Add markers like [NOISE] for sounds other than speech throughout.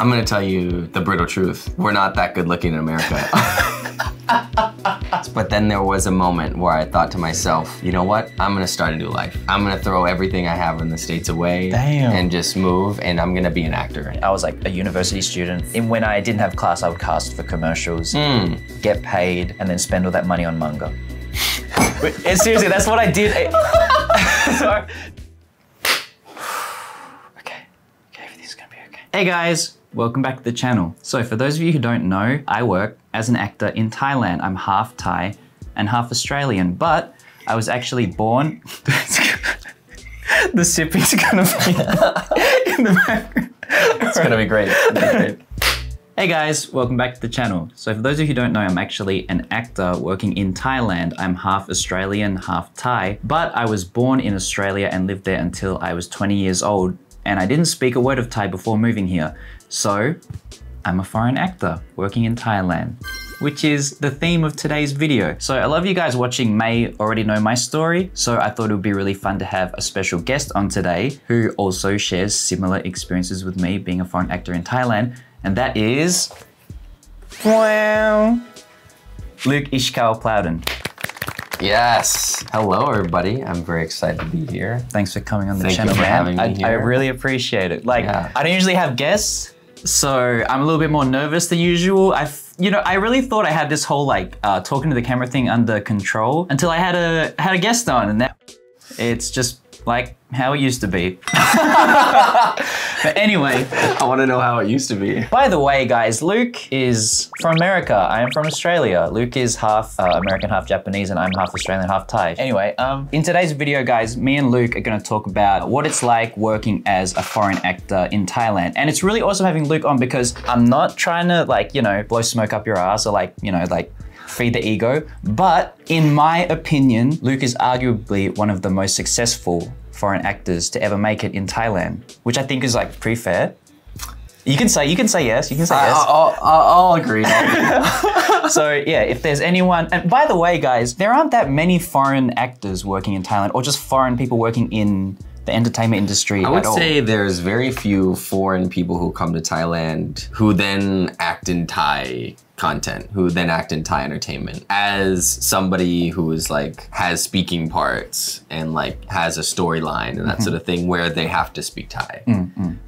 I'm gonna tell you the brutal truth. We're not that good looking in America. [LAUGHS] but then there was a moment where I thought to myself, you know what? I'm gonna start a new life. I'm gonna throw everything I have in the States away Damn. and just move and I'm gonna be an actor. I was like a university student. And when I didn't have class, I would cast for commercials, Hmm. get paid, and then spend all that money on manga. Wait, eh, seriously, that's what I did. Eh, [LAUGHS] Sorry. [SIGHS] okay. Okay, everything's gonna be okay. Hey guys, welcome back to the channel. So for those of you who don't know, I work as an actor in Thailand. I'm half Thai and half Australian, but I was actually born. [LAUGHS] the sippy's gonna be [LAUGHS] in the background. It's gonna be great. It's gonna be great. Hey guys, welcome back to the channel. So for those of you who don't know, I'm actually an actor working in Thailand. I'm half Australian, half Thai, but I was born in Australia and lived there until I was 20 years old, and I didn't speak a word of Thai before moving here. So I'm a foreign actor working in Thailand, which is the theme of today's video. So a lot of you guys watching may already know my story, so I thought it would be really fun to have a special guest on today who also shares similar experiences with me being a foreign actor in Thailand, and that is wow, Luke Ishikawa Plowden. Yes. Hello, everybody. I'm very excited to be here. Thanks for coming on the Thank you channel, for man. having me I, I really appreciate it. Like, Yeah. I don't usually have guests, so I'm a little bit more nervous than usual. I, you know, I really thought I had this whole like uh, talking to the camera thing under control until I had a had a guest on, and that it's just like how it used to be. [LAUGHS] but anyway, I want to know how it used to be. by the way, guys, Luke is from America. I am from Australia. Luke is half uh, American, half Japanese, and I'm half Australian, half Thai. Anyway, um, in today's video, guys, me and Luke are going to talk about what it's like working as a foreign actor in Thailand. And it's really awesome having Luke on because I'm not trying to, like, you know, blow smoke up your ass or, like, you know, like, feed the ego. But in my opinion, Luke is arguably one of the most successful foreign actors to ever make it in Thailand, which I think is like pretty fair. You can say you can say yes. You can say I, yes. I'll, I'll, I'll agree. [LAUGHS] [LAUGHS] So yeah, if there's anyone, and by the way, guys, there aren't that many foreign actors working in Thailand, or just foreign people working in the entertainment industry I would say there's very few foreign people who come to Thailand who then act in Thai content, who then act in Thai entertainment. As somebody who is like has speaking parts and like has a storyline and that sort of thing where they have to speak Thai.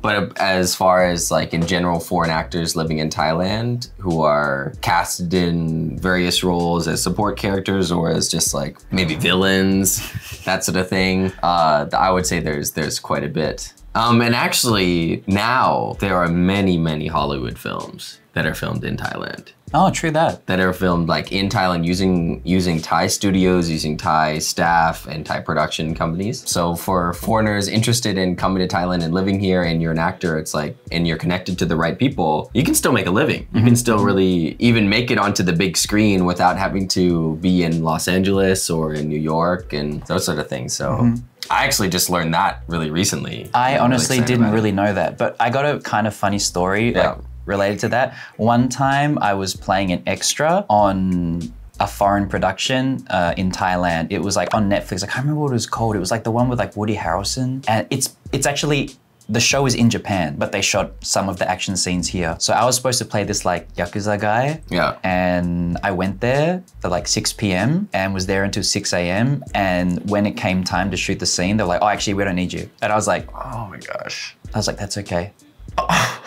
But as far as like in general foreign actors living in Thailand who are casted in various roles as support characters or as just like maybe villains, [LAUGHS] that sort of thing, uh, I would say there's there's quite a bit. Um, and actually now there are many many Hollywood films that are filmed in Thailand oh, true that. that are filmed like in Thailand using using Thai studios, using Thai staff and Thai production companies. So for foreigners interested in coming to Thailand and living here and you're an actor, it's like and you're connected to the right people, you can still make a living. You can mm-hmm. still mm-hmm. really even make it onto the big screen without having to be in Los Angeles or in New York and those sort of things. So mm-hmm. I actually just learned that really recently. I I'm really honestly excited didn't really know that, but I got a kind of funny story Yeah. like related to that. One time I was playing an extra on a foreign production uh, in Thailand. It was like on Netflix. I can't remember what it was called. It was like the one with like Woody Harrelson, and it's it's actually. The show is in Japan, but they shot some of the action scenes here. So I was supposed to play this like Yakuza guy. Yeah. And I went there for like 6 p.m. and was there until 6 a.m. And when it came time to shoot the scene, they were like, oh, actually, we don't need you. And I was like, Oh my gosh. I was like, that's okay.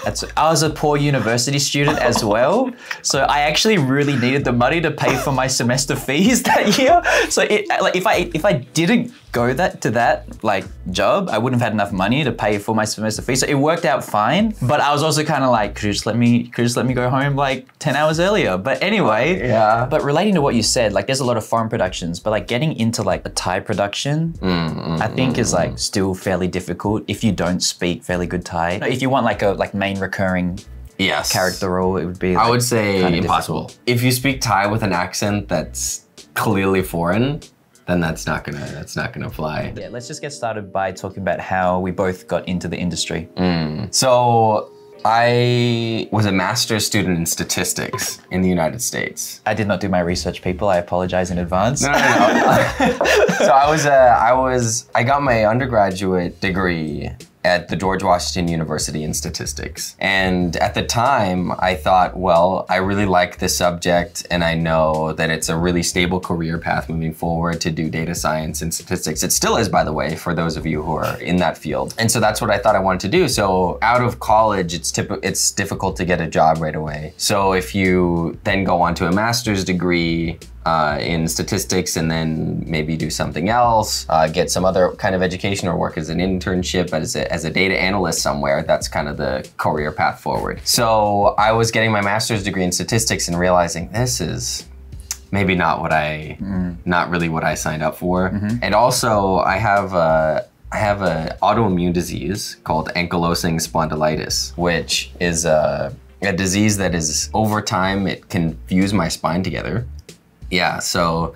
That's, I was a poor university student as well, so I actually really needed the money to pay for my semester fees [LAUGHS] that year. So it, like, if I if I didn't go that to that like job, I wouldn't have had enough money to pay for my semester fee. So it worked out fine. But I was also kind of like, could you just let me could you just let me go home like ten hours earlier? But anyway, oh, Yeah. But relating to what you said, like there's a lot of foreign productions, but like getting into like a Thai production, mm, I think mm, is like mm. still fairly difficult if you don't speak fairly good Thai. If you want like a like main recurring Yes. character role, it would be. I would say impossible. If you speak Thai with an accent that's clearly foreign, then that's not gonna that's not gonna fly. Yeah, let's just get started by talking about how we both got into the industry. So I was a master's student in statistics in the United States. I did not do my research, people. I apologize in advance. No, no, no. [LAUGHS] so I was uh, I was I got my undergraduate degree at the George Washington University in statistics. And at the time, I thought, well, I really like this subject and I know that it's a really stable career path moving forward to do data science and statistics. It still is, by the way, for those of you who are in that field. And so that's what I thought I wanted to do. So out of college, it's it's difficult to get a job right away. So if you then go on to a master's degree, uh, in statistics and then maybe do something else, uh, get some other kind of education or work as an internship as a, as a data analyst somewhere. That's kind of the career path forward. So I was getting my master's degree in statistics and realizing this is maybe not what I, not really what I signed up for. And also I have a, I have an autoimmune disease called ankylosing spondylitis, which is a, a disease that is over time it can fuse my spine together. Yeah, so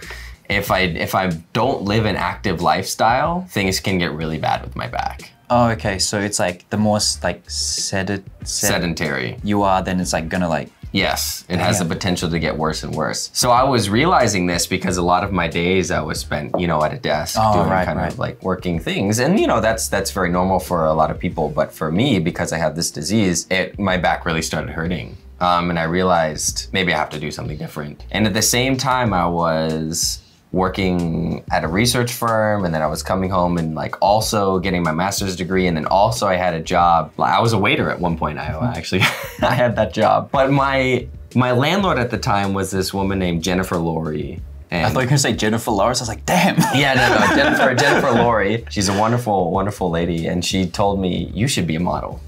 if I if I don't live an active lifestyle, things can get really bad with my back. Oh, okay. So it's like the more like sed- Sedentary. you are, then it's like gonna like Yes, it has the potential to get worse and worse. So I was realizing this because a lot of my days I was spent, you know, at a desk Oh, doing right, kind right. of like working things, and you know that's that's very normal for a lot of people. But for me, because I have this disease, it my back really started hurting, um, and I realized maybe I have to do something different. And at the same time, I was working at a research firm and then I was coming home and like also getting my master's degree and then also I had a job. I was a waiter at one point. I actually [LAUGHS] I had that job. But my my landlord at the time was this woman named Jennifer Laurie. And I thought you were gonna say Jennifer Lawrence. I was like, damn. [LAUGHS] yeah, no, no, Jennifer, Jennifer [LAUGHS] Laurie. She's a wonderful, wonderful lady, and she told me you should be a model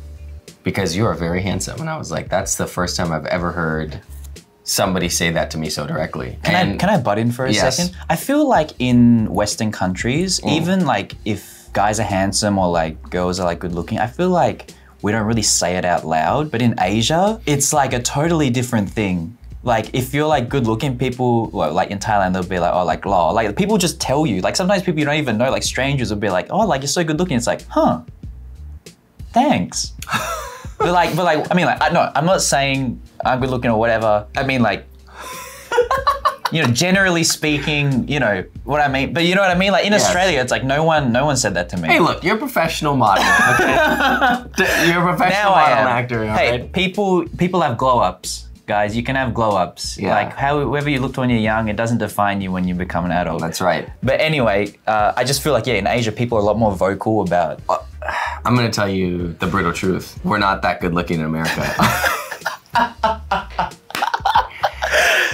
because you are very handsome. And I was like, that's the first time I've ever heard somebody say that to me so directly. Can I can I butt in for a Yes. second? I feel like in Western countries, mm. even like if guys are handsome or like girls are like good looking, I feel like we don't really say it out loud. But in Asia, it's like a totally different thing. Like if you're like good looking, people well, like in Thailand they'll be like, oh like law. Like people just tell you. Like sometimes people you don't even know, like strangers will be like, oh like you're so good looking. It's like, huh. Thanks. [LAUGHS] but like but like I mean like I no, I'm not saying I'm good looking or whatever. I mean like [LAUGHS] you know, generally speaking, you know what I mean. But you know what I mean. Like in Yes. Australia, it's like no one, no one said that to me. Hey, look, you're a professional model. Okay? [LAUGHS] You're a professional now model actor. hey, right? people, people have glow ups, guys. You can have glow ups. Yeah. Like however you looked when you're young, it doesn't define you when you become an adult. That's right. But anyway, uh, I just feel like yeah, in Asia, people are a lot more vocal about. I'm gonna tell you the brutal truth. We're not that good looking in America. [LAUGHS]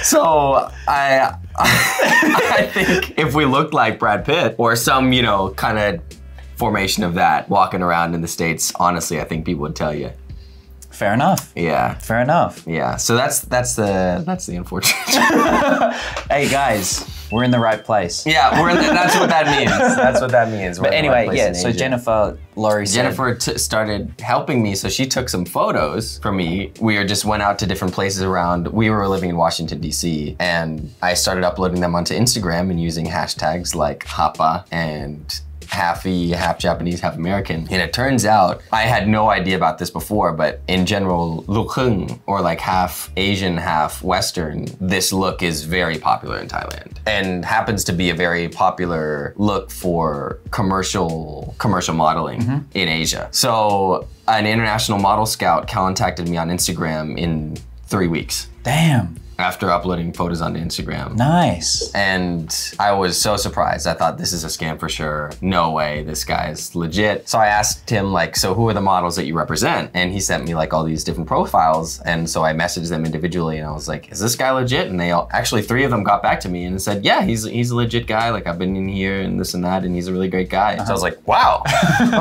so I I think if we looked like Brad Pitt or some, you know, kind of formation of that walking around in the States, honestly, I think people would tell you. Fair enough. Yeah. Fair enough. Yeah. So that's that's the that's the unfortunate. [LAUGHS] Hey guys, we're in the right place. yeah, we're in the, that's what that means. [LAUGHS] That's what that means. We're But the right anyway, yeah. So Asia. Jennifer Laurie said, Jennifer t- started helping me, so she took some photos for me. We just went out to different places around. We were living in Washington D.C. and I started uploading them onto Instagram and using hashtags like Hapa and halfy, half Japanese, half American. And it turns out I had no idea about this before, but in general, Lukhung or like half Asian, half Western, this look is very popular in Thailand and happens to be a very popular look for commercial commercial modeling mm-hmm. in Asia. So an international model scout contacted me on Instagram in three weeks "Damn, after uploading photos onto Instagram. nice." And I was so surprised. I thought this is a scam for sure. No way, this guy's legit. So I asked him like, so who are the models that you represent? And he sent me like all these different profiles. And so I messaged them individually and I was like, is this guy legit? And they all actually three of them got back to me and said, yeah, he's he's a legit guy. Like I've been in here and this and that, and he's a really great guy. So I was uh-huh. like, wow,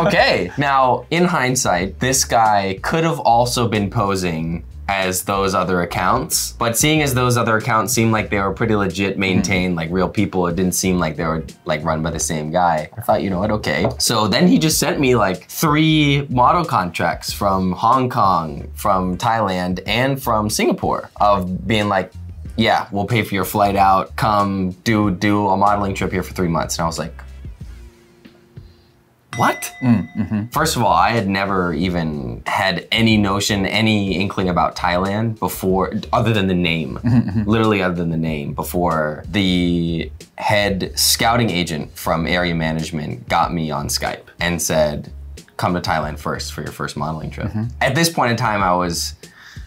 [LAUGHS] okay. Now in hindsight, this guy could have also been posing as those other accounts. But seeing as those other accounts seemed like they were pretty legit, mm-hmm. maintained, like real people, it didn't seem like they were like run by the same guy. I thought, you know what, okay. So then he just sent me like three model contracts from Hong Kong, from Thailand, and from Singapore of being like, yeah, we'll pay for your flight out, come do do a modeling trip here for three months. And I was like, what? Mm, mm-hmm. First of all, I had never even had any notion, any inkling about Thailand before, other than the name, mm-hmm, mm-hmm. literally other than the name, before the head scouting agent from area management got me on Skype and said, come to Thailand first for your first modeling trip. At this point in time, I was,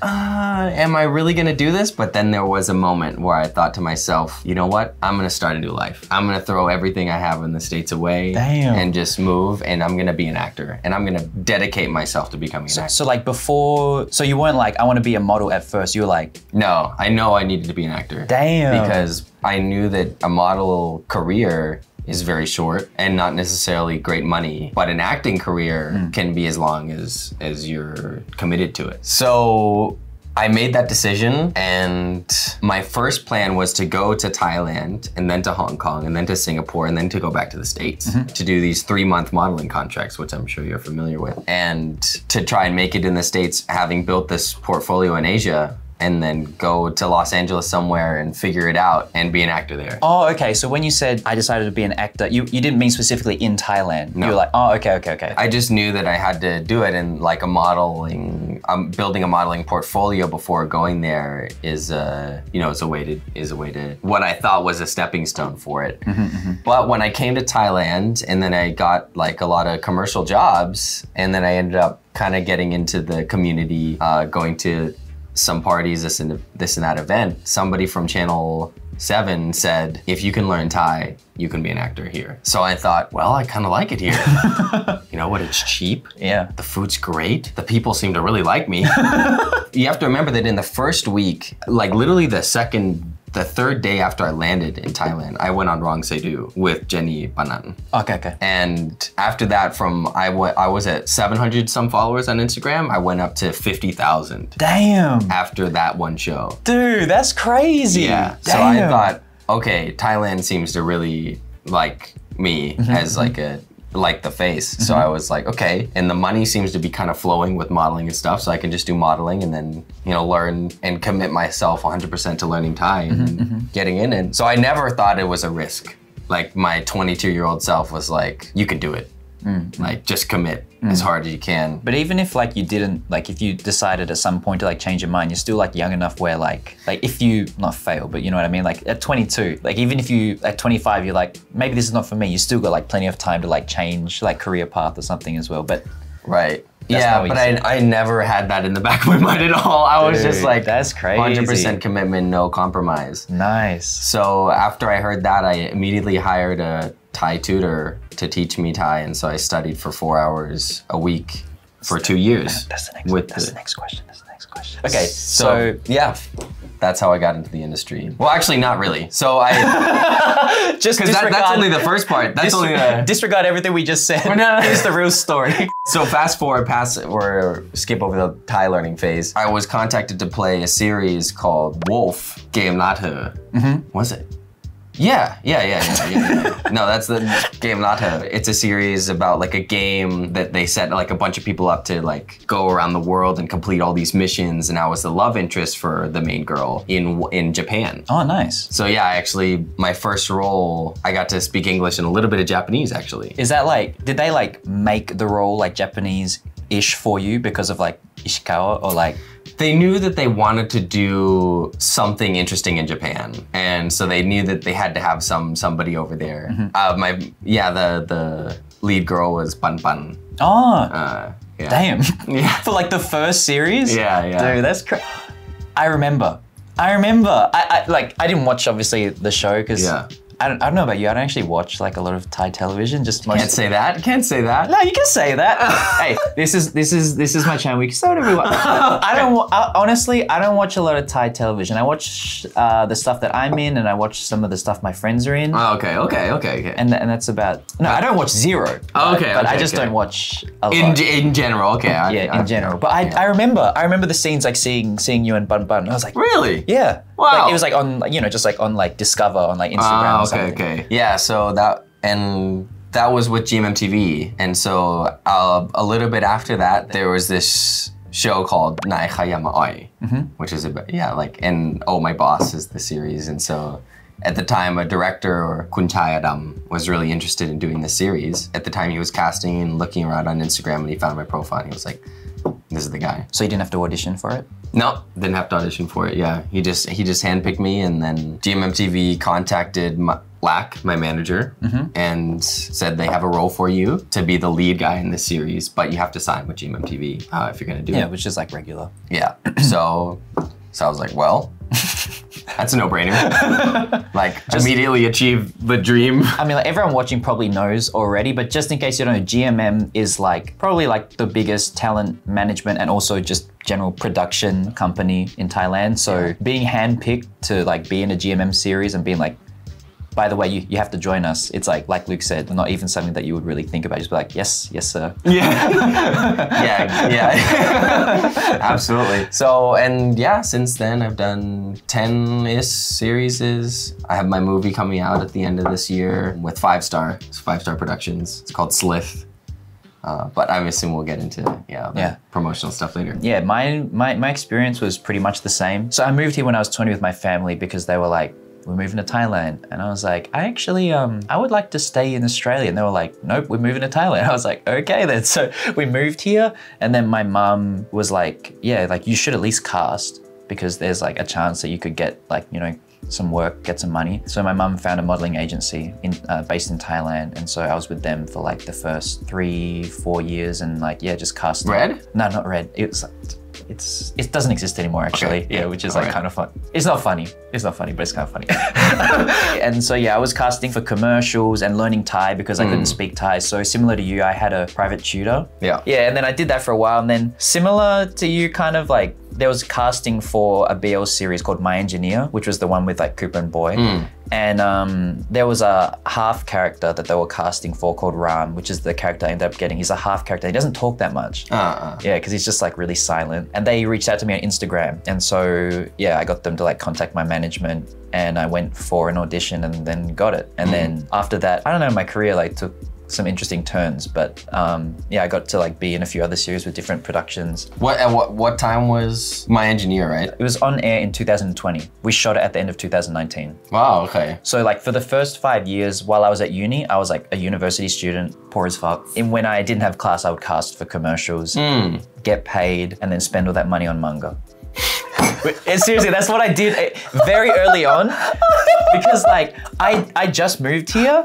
uh, am I really gonna do this? But then there was a moment where I thought to myself, you know what? I'm gonna start a new life. I'm gonna throw everything I have in the States away Damn. and just move and I'm gonna be an actor. And I'm gonna dedicate myself to becoming an actor. So like before, so you weren't like, I want to be a model at first. You were like, No, I know I needed to be an actor. damn. because I knew that a model career is very short and not necessarily great money, but an acting career hmm. can be as long as as you're committed to it. So I made that decision and my first plan was to go to Thailand and then to Hong Kong and then to Singapore and then to go back to the States mm-hmm. to do these three month modeling contracts, which I'm sure you're familiar with. And to try and make it in the States, having built this portfolio in Asia and then go to Los Angeles somewhere and figure it out and be an actor there. Oh, okay. So when you said I decided to be an actor, you, you didn't mean specifically in Thailand. You were like, oh, okay, okay, okay. I just knew that I had to do it, and like a modeling, um, building a modeling portfolio before going there is, uh, you know, it's a way to is a way to what I thought was a stepping stone for it. But when I came to Thailand, and then I got like a lot of commercial jobs, and then I ended up kind of getting into the community, uh, going to some parties, this and this and that event. Somebody from Channel Seven said, "If you can learn Thai, you can be an actor here." So I thought, well, I kind of like it here. [LAUGHS] you know what? It's cheap. yeah. The food's great. The people seem to really like me. [LAUGHS] you have to remember that in the first week, like literally the second, the third day after I landed in Thailand, I went on Rong Sedu with Jenny Banan. Okay, okay. And after that, from I I was at 700 some followers on Instagram, I went up to 50,000 Damn. after that one show. Dude, that's crazy. Yeah. So I thought, okay, Thailand seems to really like me Mm-hmm, as like a like the face. So I was like, okay, and the money seems to be kind of flowing with modeling and stuff. So I can just do modeling and then you know learn and commit myself 100% to learning Thai and Mm-hmm, getting in it. So I never thought it was a risk. Like my 22 year old self was like, you can do it. Mm-hmm. Like just commit as hard as you can. But even if like you didn't like if you decided at some point to like change your mind, you're still like young enough where like like if you not fail, but you know what I mean? Like at 22, like even if you at 25 you're like maybe this is not for me, you still got like plenty of time to like change like career path or something as well. But Right. Yeah, but I, I never had that in the [LAUGHS] back of my mind at all. I was just like, that's crazy. 100% commitment, no compromise. nice. So after I heard that, I immediately hired a Thai tutor to teach me Thai. And so I studied for four hours a week for two years. That's the next with that's the- the next question. That's the next question. Okay, So, so, yeah, that's how I got into the industry. Well, actually, not really. So I, [LAUGHS] just because that, disregard, that's only the first part. That's only the. [LAUGHS] disregard everything we just said. no, no. Here's the real story. [LAUGHS] So fast forward past or skip over the Thai learning phase. I was contacted to play a series called Wolf Game Not Her. Mm-hmm. Was it? Yeah, yeah, yeah, yeah, yeah. yeah. no, that's the game Not Her. It's a series about like a game that they set like a bunch of people up to like go around the world and complete all these missions. And I was the love interest for the main girl in in Japan. oh, nice. So yeah, actually, my first role, I got to speak English and a little bit of Japanese actually. Is that like, did they like make the role like Japanese ish for you because of like Ishikawa or like, they knew that they wanted to do something interesting in Japan, and so they knew that they had to have some somebody over there. Uh, my yeah, the the lead girl was Bun Bun. oh, Uh, yeah. damn. [LAUGHS] Yeah. for like the first series? Yeah, yeah. Dude, that's crazy. I remember. I remember. I, I like, I didn't watch obviously the show because Yeah. I, don't, I don't know about you. I don't actually watch like a lot of Thai television. Just Can't say that. Can't say that. No, you can say that. [LAUGHS] hey, this is this is this is my channel. We can say whatever we want. [LAUGHS] I don't I, honestly. I don't watch a lot of Thai television. I watch uh, the stuff that I'm in, and I watch some of the stuff my friends are in, Oh, okay, okay, okay, okay. and and that's about. No, I don't watch zero. Oh, okay, but I just okay. don't watch a in lot. in general, okay. I- yeah, I- in general. But I, I remember I remember the scenes like seeing seeing you and Bun Bun. I was like, Really? yeah. Wow. Like, it was like on you know just like on like Discover on like Instagram. Ah, or okay, something. okay. Yeah, so that and that was with GMMTV, and so uh, a little bit after that, there was this show called Nai Khayama Oi, which is about yeah, like and Oh My Boss is the series, and so. At the time, a director, Kun Chai Adam, was really interested in doing this series. At the time, he was casting and looking around on Instagram, and he found my profile, and he was like, this is the guy. So you didn't have to audition for it? No, didn't have to audition for it. Yeah, he just he just handpicked me, and then GMMTV contacted my, Lack, my manager, and said they have a role for you to be the lead guy in this series, but you have to sign with GMMTV uh, if you're gonna do Yeah, it. Yeah, which is like regular. Yeah. [CLEARS THROAT] so, so I was like, well, [LAUGHS] that's a no-brainer. [LAUGHS] like, just, immediately achieve the dream. I mean, like everyone watching probably knows already, but just in case you don't know, GMM is like probably like the biggest talent management and also just general production company in Thailand. So being handpicked to like be in a GMM series and being like, by the way, you, you have to join us. It's like, like Luke said, not even something that you would really think about. Just be like, yes, yes, sir. [LAUGHS] [LAUGHS] Yeah. yeah, yeah. [LAUGHS] Absolutely. So, and yeah, since then I've done 10 ish series. I have my movie coming out at the end of this year with Five Star. It's Five Star Productions. It's called Slith. Uh, but I assume we'll get into yeah, Yeah. promotional stuff later. Yeah, my, my my experience was pretty much the same. So I moved here when I was 20 with my family because they were like, "We're moving to Thailand," and I was like, "I actually um I would like to stay in Australia," and they were like, "Nope, we're moving to Thailand." [LAUGHS] I was like, "Okay then." So we moved here, and then my mum was like, "Yeah, like you should at least cast because there's like a chance that you could get like you know." Some work, get some money. So my mum found a modeling agency in, uh, based in Thailand, and so I was with them for like the first three, four years, and like yeah, just casting. Red? No, not red. It was. It's it doesn't exist anymore actually. Okay, Yeah, which is like alright. kind of fun. It's not funny. It's not funny, but it's kind of funny. [LAUGHS] and so yeah, I was casting for commercials and learning Thai because I couldn't mm. speak Thai. So similar to you, I had a private tutor. Yeah. Yeah, and then I did that for a while, and then similar to you, kind of like there was casting for a BL series called My Engineer, which was the one with like Cooper and Boy. And um, there was a half character that they were casting for called Ram, which is the character I ended up getting. He's a half character. He doesn't talk that much. Uh. Yeah, because he's just like really silent. And they reached out to me on Instagram. And so, yeah, I got them to like contact my management and I went for an audition and then got it. And then after that, I don't know, my career like took some interesting turns, but um, yeah, I got to like be in a few other series with different productions. What, and what, what time was my engineer, right? It was on air in 2020. We shot it at the end of 2019. Wow, okay. So like for the first five years while I was at uni, I was like a university student, poor as fuck. And when I didn't have class, I would cast for commercials, get paid, and then spend all that money on manga. [LAUGHS] Eh, seriously, that's what I did eh, very early on [LAUGHS] because like I I just moved here.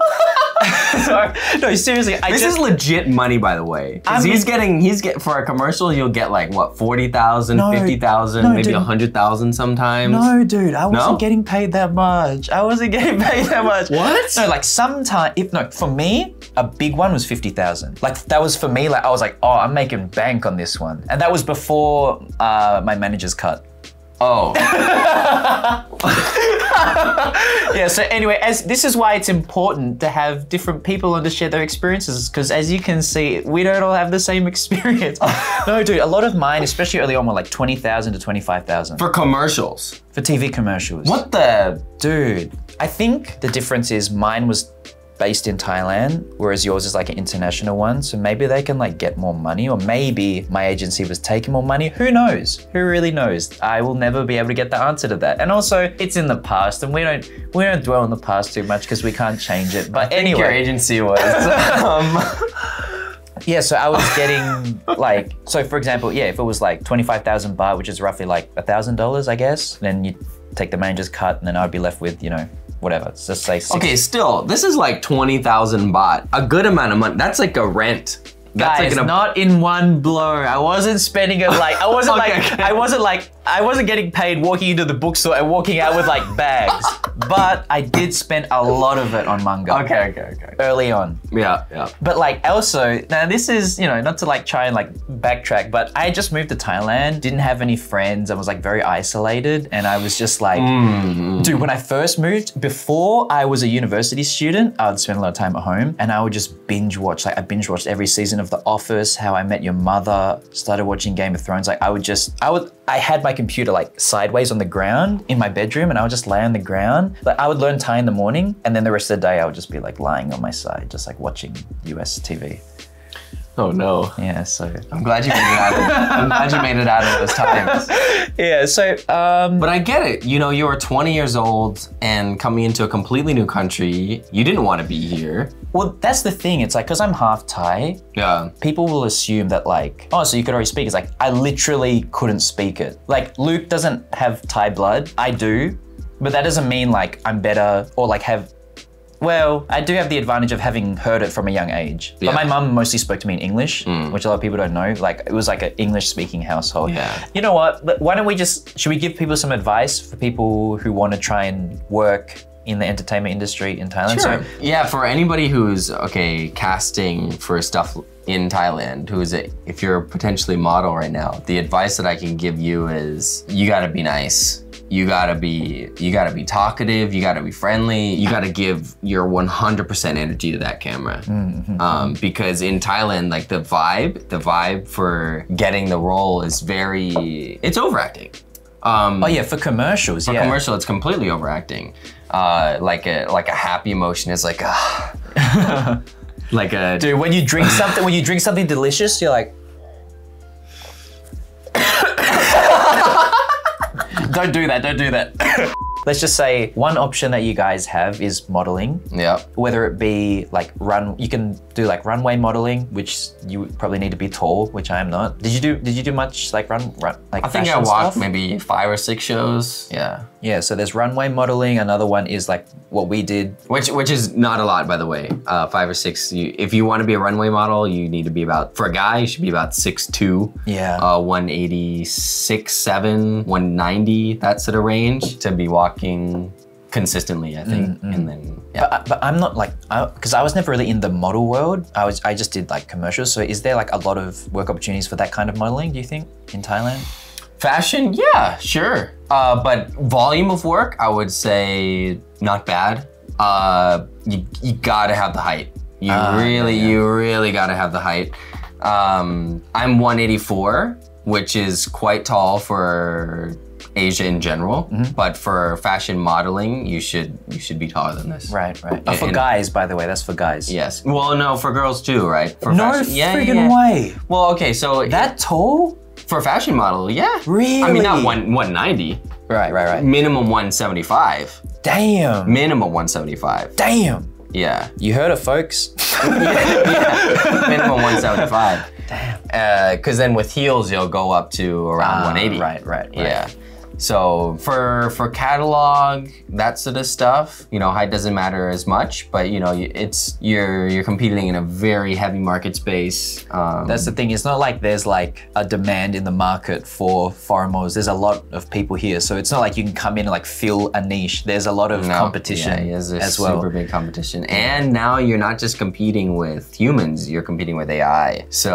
[LAUGHS] Sorry. No, seriously, I This just is legit money, by the way. Because he's getting, he's get for a commercial, you'll get like what, 40,000, No, 50,000, no, maybe dude. 100,000 sometimes. No, dude, I wasn't No? getting paid that much. I wasn't getting [LAUGHS] paid that much. What? No, like sometime if no, for me, a big one was fifty thousand. Like that was for me. Like I was like, oh, I'm making bank on this one, and that was before uh, my manager's cut. Oh, [LAUGHS] Yeah. So anyway, as this is why it's important to have different people on to share their experiences, because as you can see, we don't all have the same [LAUGHS] experience. no, dude, a lot of mine, especially early on, were like twenty thousand to twenty five thousand for commercials. for TV commercials. What the? Dude, I think the difference is mine was based in Thailand, whereas yours is like an international one. So maybe they can like get more money, or maybe my agency was taking more money. Who knows? Who really knows? I will never be able to get the answer to that. And also, it's in the past, and we don't we don't dwell on the past too much because we can't change it. But anyway, Your agency was. [LAUGHS] um, [LAUGHS] yeah. So I was getting like, so for example, yeah, if it was like twenty five thousand baht, which is roughly like a thousand dollars, I guess, then you take the manager's cut, and then I'd be left with you know whatever. Let's just say six, okay, still, this is like 20,000 baht. A good amount of money. That's like a rent. That's Guys, like an, not in one blow. I wasn't spending it like I wasn't [LAUGHS] Okay, like okay. I wasn't like I wasn't getting paid walking into the bookstore and walking out with like bags. [LAUGHS] but I did spend a lot of it on manga Okay, okay, okay. early on. Yeah, yeah. But like also, now this is, you know, not to like try and like backtrack, but I had just moved to Thailand, didn't have any friends, I was like very isolated, and I was just like, mm-hmm. dude, when I first moved, before I was a university student, I would spend a lot of time at home and I would just binge watch. Like I binge watched every season of The Office, How I Met Your Mother, started watching Game of Thrones. Like I would just, I would, I had my computer like sideways on the ground in my bedroom and I would just lay on the ground. Like I would learn Thai in the morning and then the rest of the day I would just be like lying on my side, just like watching US TV. Oh no. Yeah, so I'm glad you made it out. Of, I'm glad you made it out of those times. [LAUGHS] yeah, so um, But I get it. You know, you were 20 years old and coming into a completely new country. You didn't want to be here. well, that's the thing. It's like because I'm half Thai, Yeah. people will assume that like, oh, so you could already speak. It's like I literally couldn't speak it. Like Luke doesn't have Thai blood. I do, but that doesn't mean like I'm better or like have. Well, I do have the advantage of having heard it from a young age. But my mum mostly spoke to me in English, hmm. which a lot of people don't know. Like it was like an English speaking household. Yeah. You know what? Why don't we just should we give people some advice for people who want to try and work in the entertainment industry in Thailand? So yeah, for anybody who's okay casting for stuff in Thailand, who is a, if you're potentially model right now, the advice that I can give you is you got to be nice. You gotta be, you gotta be talkative. You gotta be friendly. You gotta give your 100% energy to that camera. Um, because in Thailand, like the vibe, the vibe for getting the role is very, it's overacting. Um, Oh yeah, for commercials, yeah. commercial, it's completely overacting. Uh, like a like a happy emotion is like a [LAUGHS] like a Dude, when you drink something, when you drink something delicious, you're like, don't do that, don't do that. [COUGHS] Let's just say one option that you guys have is modeling. yeah. Whether it be like run, you can do like runway modeling, which you probably need to be tall, which I am not. Did you do? Did you do much like run, run like? I think I walked stuff? maybe five or six shows. Yeah, Yeah, so there's runway modeling. Another one is like what we did. which which is not a lot by the way. Uh, five or six. You, if you want to be a runway model, you need to be about for a guy. You should be about six two. Yeah. Uh, 186, 7, 190, that sort of range to be walking consistently, I think. Mm, And then, yeah. But, I- but I'm not like because I, was never really in the model world. I was I just did like commercials. So is there like a lot of work opportunities for that kind of modeling? Do you think in Thailand? Fashion, yeah, sure. Uh, but volume of work, I would say not bad. Uh, you, you gotta have the height. You yeah, really, yeah. you really gotta have the height. Um, I'm 184, which is quite tall for Asia in general. Mm-hmm. But for fashion modeling, you should you should be taller than this. Right, right. Uh, for And- guys, by the way, that's for guys. Yes. Well, no, for girls too, right? For No fashion- yeah, friggin' yeah, yeah. way. Well, okay, so That tall? For a fashion model, yeah. Really? I mean, not one 190. Right, right, right. minimum 175 Damn. minimum 175 Damn. yeah You heard it, folks. [LAUGHS] yeah minimum 175 damn because then with heels you'll go up to around Ah, 180 right, right, right. yeah so for for catalog that sort of stuff you know height doesn't matter as much but you know it's you're you're competing in a very heavy market space um, That's the thing. It's not like there's like a demand in the market for foreign models. There's a lot of people here, so it's not like you can come in and like fill a niche. There's a lot of No, competition yeah, there's a as well. super big competition and now you're not just competing with humans you're competing with ai so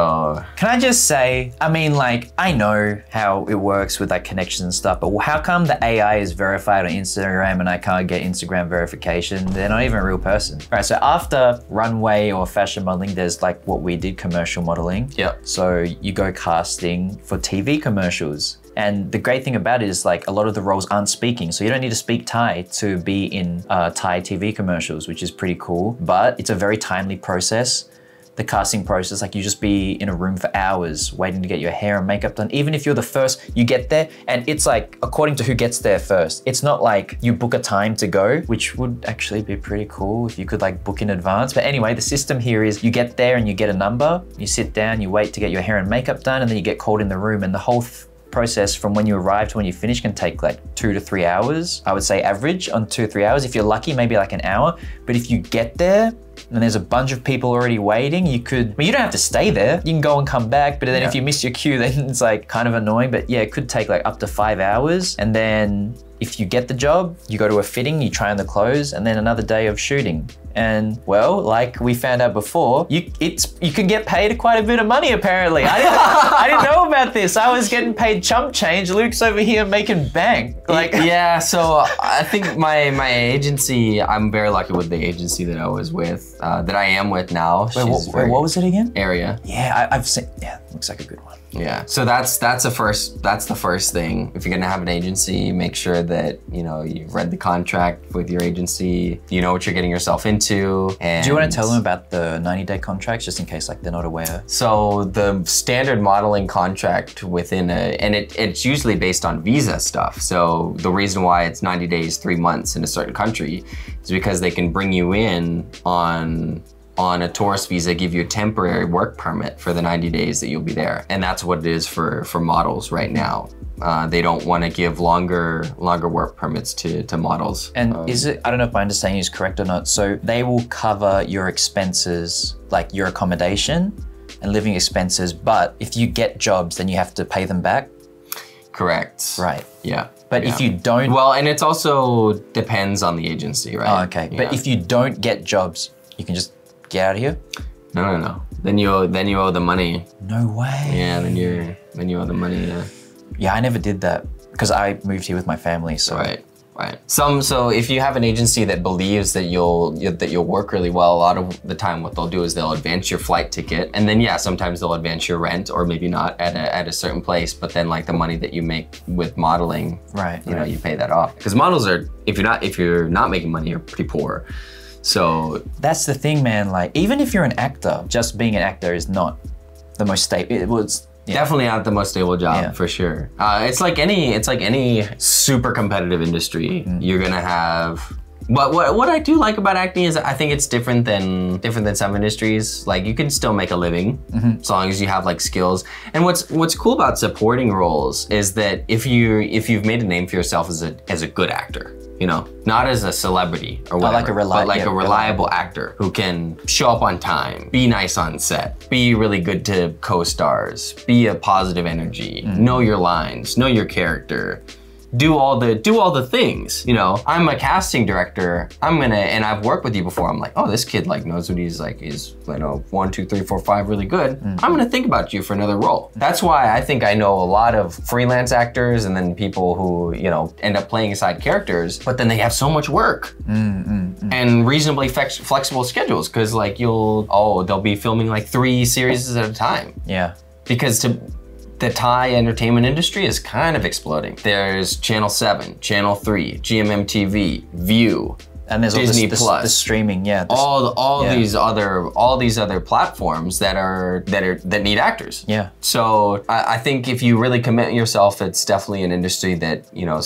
Can I just say, I mean, like, I know how it works with like connections and stuff, but how come the AI is verified on Instagram and I can't get Instagram verification? They're not even a real person. All right, so after runway or fashion modeling, there's like what we did commercial modeling. Yeah. So you go casting for TV commercials. And the great thing about it is like a lot of the roles aren't speaking, so you don't need to speak Thai to be in uh, Thai TV commercials, which is pretty cool. But it's a very timely process the casting process like you just be in a room for hours waiting to get your hair and makeup done even if you're the first you get there and it's like according to who gets there first it's not like you book a time to go which would actually be pretty cool if you could like book in advance but anyway the system here is you get there and you get a number you sit down you wait to get your hair and makeup done and then you get called in the room and the whole th- process from when you arrive to when you finish can take like two to three hours. I would say average on two three hours. If you're lucky, maybe like an hour. But if you get there and there's a bunch of people already waiting, you could, well, you don't have to stay there. You can go and come back. But then if you miss your queue, [LAUGHS] then it's like kind of annoying. But yeah, it could take like up to five hours. And then if you get the job, you go to a fitting, you try on the clothes, and then another day of shooting. And well, like we found out before, you it's you can get paid quite a bit of money apparently. I didn't, I didn't know about this. I was getting paid chump change. Luke's over here making bank. Like [LAUGHS] yeah, so I think my my agency, I'm very lucky with the agency that I was with, uh, that I am with now. Wait, She's what, wait, what was it again? area? Yeah, I, I've seen. Yeah, looks like a good one. Yeah. So that's that's a first that's the first thing. If you're gonna have an agency, make sure that you know you've read the contract with your agency. You know what you're getting yourself into. And Do you want to tell them about the 90 day contracts just in case like they're not aware? So the standard modeling contract within a and it, it's usually based on visa stuff. So the reason why it's 90 days, three months in a certain country is because they can bring you in on on a tourist visa, give you a temporary work permit for the 90 days that you'll be there. And that's what it is for, for models right now. Uh, they don't want to give longer longer work permits to, to models. And Um, is it, I don't know if my understanding is correct or not. So they will cover your expenses, like your accommodation and living expenses. But if you get jobs, then you have to pay them back. correct. Right. Yeah. But yeah. if you don't, Well, and it's also depends on the agency, right? oh, okay. Yeah. But if you don't get jobs, you can just get out of here. no, no, no. Then you owe, then you owe the money. No way. Yeah, then you're then you owe the money. Yeah. Yeah, I never did that because I moved here with my family. So Right. Right. Some so if you have an agency that believes that you'll that you'll work really well, a lot of the time what they'll do is they'll advance your flight ticket, and then yeah, sometimes they'll advance your rent or maybe not at a, at a certain place, but then like the money that you make with modeling, Right, You know, you pay that off because models are if you're not if you're not making money, you're pretty poor. So that's the thing, man. Like, even if you're an actor, just being an actor is not the most stable. It was. Yeah. Definitely not the most stable job Yeah. for sure. Uh, it's like any it's like any super competitive industry. Mm. You're gonna have. But what what I do like about acting is I think it's different than different than some industries. Like you can still make a living Mm-hmm. as long as you have like skills. And what's what's cool about supporting roles is that if you if you've made a name for yourself as a as a good actor, you know, not as a celebrity or whatever, like a but like yeah, a reliable actor who can show up on time, be nice on set, be really good to co-stars, be a positive energy, Mm-hmm. know your lines, know your character, do all the do all the things. You know, I'm a casting director. I'm gonna and I've worked with you before. I'm like, oh, this kid like knows what he's like. He's you know one, two, three, four, five, really good. Mm-hmm. I'm gonna think about you for another role. That's why I think I know a lot of freelance actors and then people who you know end up playing side characters, but then they have so much work and reasonably flex- flexible schedules because like you'll oh they'll be filming like three series at a time Yeah. because to the Thai entertainment industry is kind of exploding. There's Channel 7, Channel 3, GMMTV, Viu, And there's Disney all this, Plus. the streaming. Yeah. this- all the, all Yeah. these other all these other platforms that are that are that need actors. yeah. So I, I think if you really commit yourself, it's definitely an industry that you know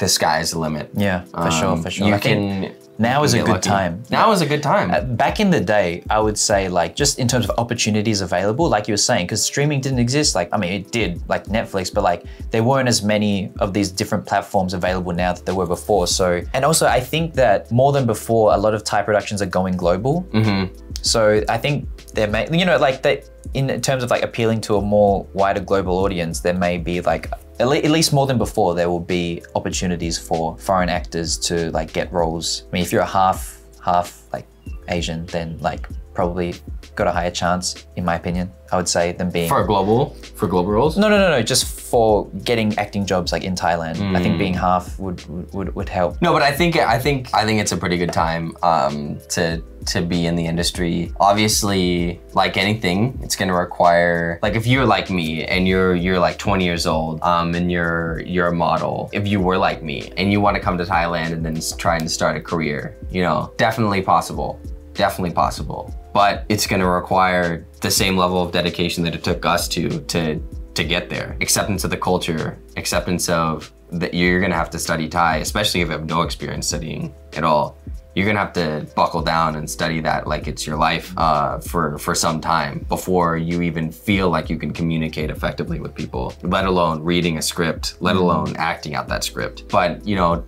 the sky is the limit. Yeah. For sure. Um, For sure. You I can. Now is a good lucky. time. Now is a good time. Back in the day, I would say like just in terms of opportunities available, like you were saying, because streaming didn't exist. Like I mean, it did, like Netflix, but like there weren't as many of these different platforms available now that there were before. So, and also I think that more than before, a lot of Thai productions are going global. Mm-hmm. So I think there may, you know, like they, in terms of like appealing to a more wider global audience, there may be like at, at least more than before, there will be opportunities for foreign actors to like get roles. I mean, if you're a half half like Asian, then like probably got a higher chance, in my opinion. I would say than being For global, for global roles. no, no, no, no. Just for getting acting jobs like in Thailand, I Mm. think being half would would, would, help. No, but I think I think I think it's a pretty good time um, to to be in the industry. Obviously, like anything, it's going to require like if you're like me and you're you're like 20 years old um, and you're you're a model. If you were like me and you want to come to Thailand and then try and start a career, you know, definitely possible, definitely possible. But it's going to require the same level of dedication that it took us to to to get there. Acceptance of the culture, acceptance of that you're gonna have to study Thai, especially if you have no experience studying at all. You're gonna have to buckle down and study that like it's your life uh, for for some time before you even feel like you can communicate effectively with people. Let alone reading a script, let alone acting out that script. But you know,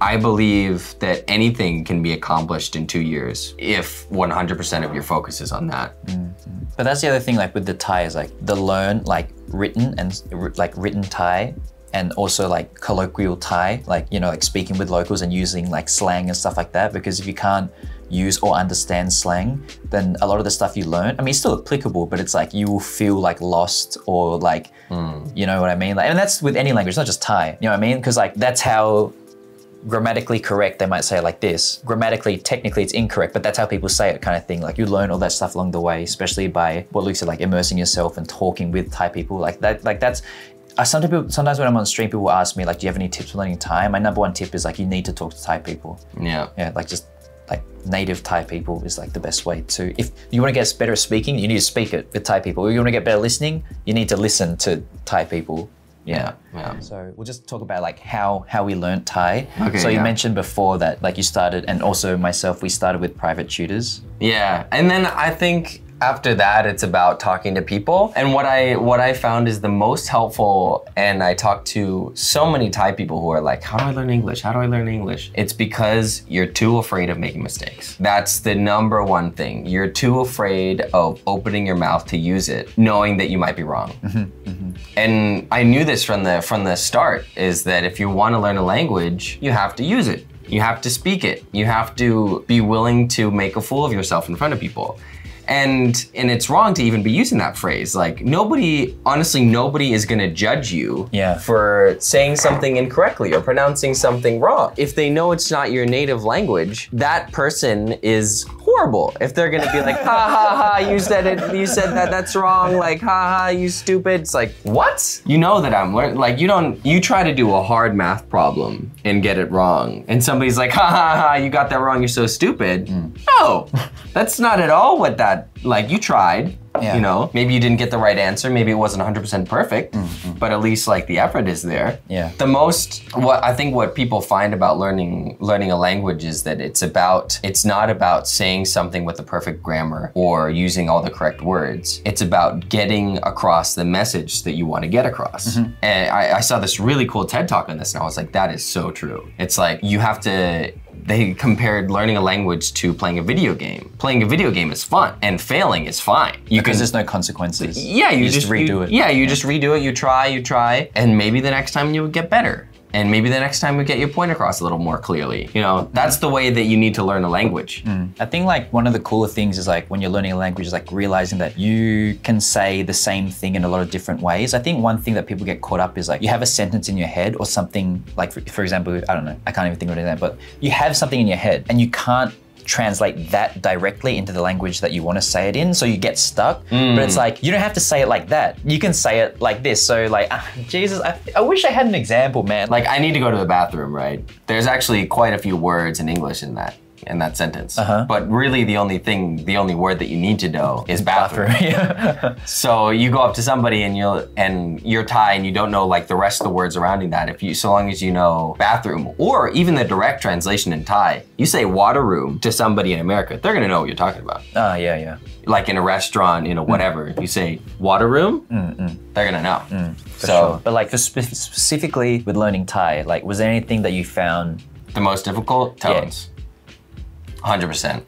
I believe that anything can be accomplished in two years if 100% of your focus is on that. Mm-hmm. But that's the other thing, like with the Thai, is like the learn like written and like written Thai, and also like colloquial Thai, like you know, like speaking with locals and using like slang and stuff like that. Because if you can't use or understand slang, then a lot of the stuff you learn, I mean, it's still applicable, but it's like you will feel like lost or like, mm. you know what I mean? Like, and that's with any language, not just Thai. You know what I mean? Because like that's how grammatically correct, they might say it like this. Grammatically, technically, it's incorrect, but that's how people say it, kind of thing. Like you learn all that stuff along the way, especially by what Luke said, like immersing yourself and talking with Thai people. Like that, like that's. I sometimes, people, sometimes when I'm on stream, people ask me like, "Do you have any tips for learning Thai?" My number one tip is like, you need to talk to Thai people. Yeah. Yeah, like just like native Thai people is like the best way to. If you want to get better at speaking, you need to speak it with Thai people. If you want to get better listening, you need to listen to Thai people. Yeah. Yeah. So we'll just talk about like how how we learned Thai. Okay, so you yeah. mentioned before that like you started, and also myself, we started with private tutors. Yeah, and then I think after that it's about talking to people. And what I what I found is the most helpful and I talk to so many Thai people who are like, "How do I learn English? How do I learn English?" It's because you're too afraid of making mistakes. That's the number one thing. You're too afraid of opening your mouth to use it, knowing that you might be wrong. Mm-hmm, mm-hmm. And I knew this from the from the start is that if you want to learn a language, you have to use it. You have to speak it. You have to be willing to make a fool of yourself in front of people. And and it's wrong to even be using that phrase. Like nobody, honestly, nobody is gonna judge you Yeah. for saying something incorrectly or pronouncing something wrong. If they know it's not your native language, that person is horrible. If they're gonna be like, [LAUGHS] ha ha ha, you said it, you said that, that's wrong, like ha ha, you stupid. It's like, what? You know that I'm learning. Like you don't, you try to do a hard math problem and get it wrong, and somebody's like, ha ha ha, you got that wrong, you're so stupid. Mm. No, that's not at all what that. Like you tried. Yeah. You know, maybe you didn't get the right answer. Maybe it wasn't 100% perfect, mm-hmm. but at least like the effort is there. Yeah. The most what I think what people find about learning learning a language is that it's about it's not about saying something with the perfect grammar or using all the correct words. It's about getting across the message that you want to get across. Mm-hmm. And I, I saw this really cool TED talk on this, and I was like, that is so true. It's like you have to they compared learning a language to playing a video game. Playing a video game is fun, and failing is fine. You Because can there's no consequences. yeah, you, just, just, redo you- it. Yeah, you just redo it. You try, you try, and maybe the next time you would get better. And maybe the next time we get your point across a little more clearly. You know, that's the way that you need to learn a language. Mm. I think like one of the cooler things is like when you're learning a language is like realizing that you can say the same thing in a lot of different ways. I think one thing that people get caught up is like you have a sentence in your head or something like for, for example, I don't know, I can't even think of it, but you have something in your head and you can't translate that directly into the language that you want to say it in so you get stuck. But it's like you don't have to say it like that. You can say it like this. So like ah, jesus I, I wish i had an example man. Like, I need to go to the bathroom, right? There's actually quite a few words in English in that in that sentence. Uh-huh. But really, the only thing, the only word that you need to know is bathroom. [LAUGHS] yeah So you go up to somebody and you'll and you're Thai and you don't know like the rest of the words surrounding that. If you so long as you know bathroom or even the direct translation in Thai, you say water room to somebody in America, they're gonna know what you're talking about. ah yeah yeah Like in a restaurant, you know, whatever. If you say water room, they're gonna know. For so sure. But like for spe- specifically with learning Thai, like was there anything that you found the most difficult tones, hundred percent.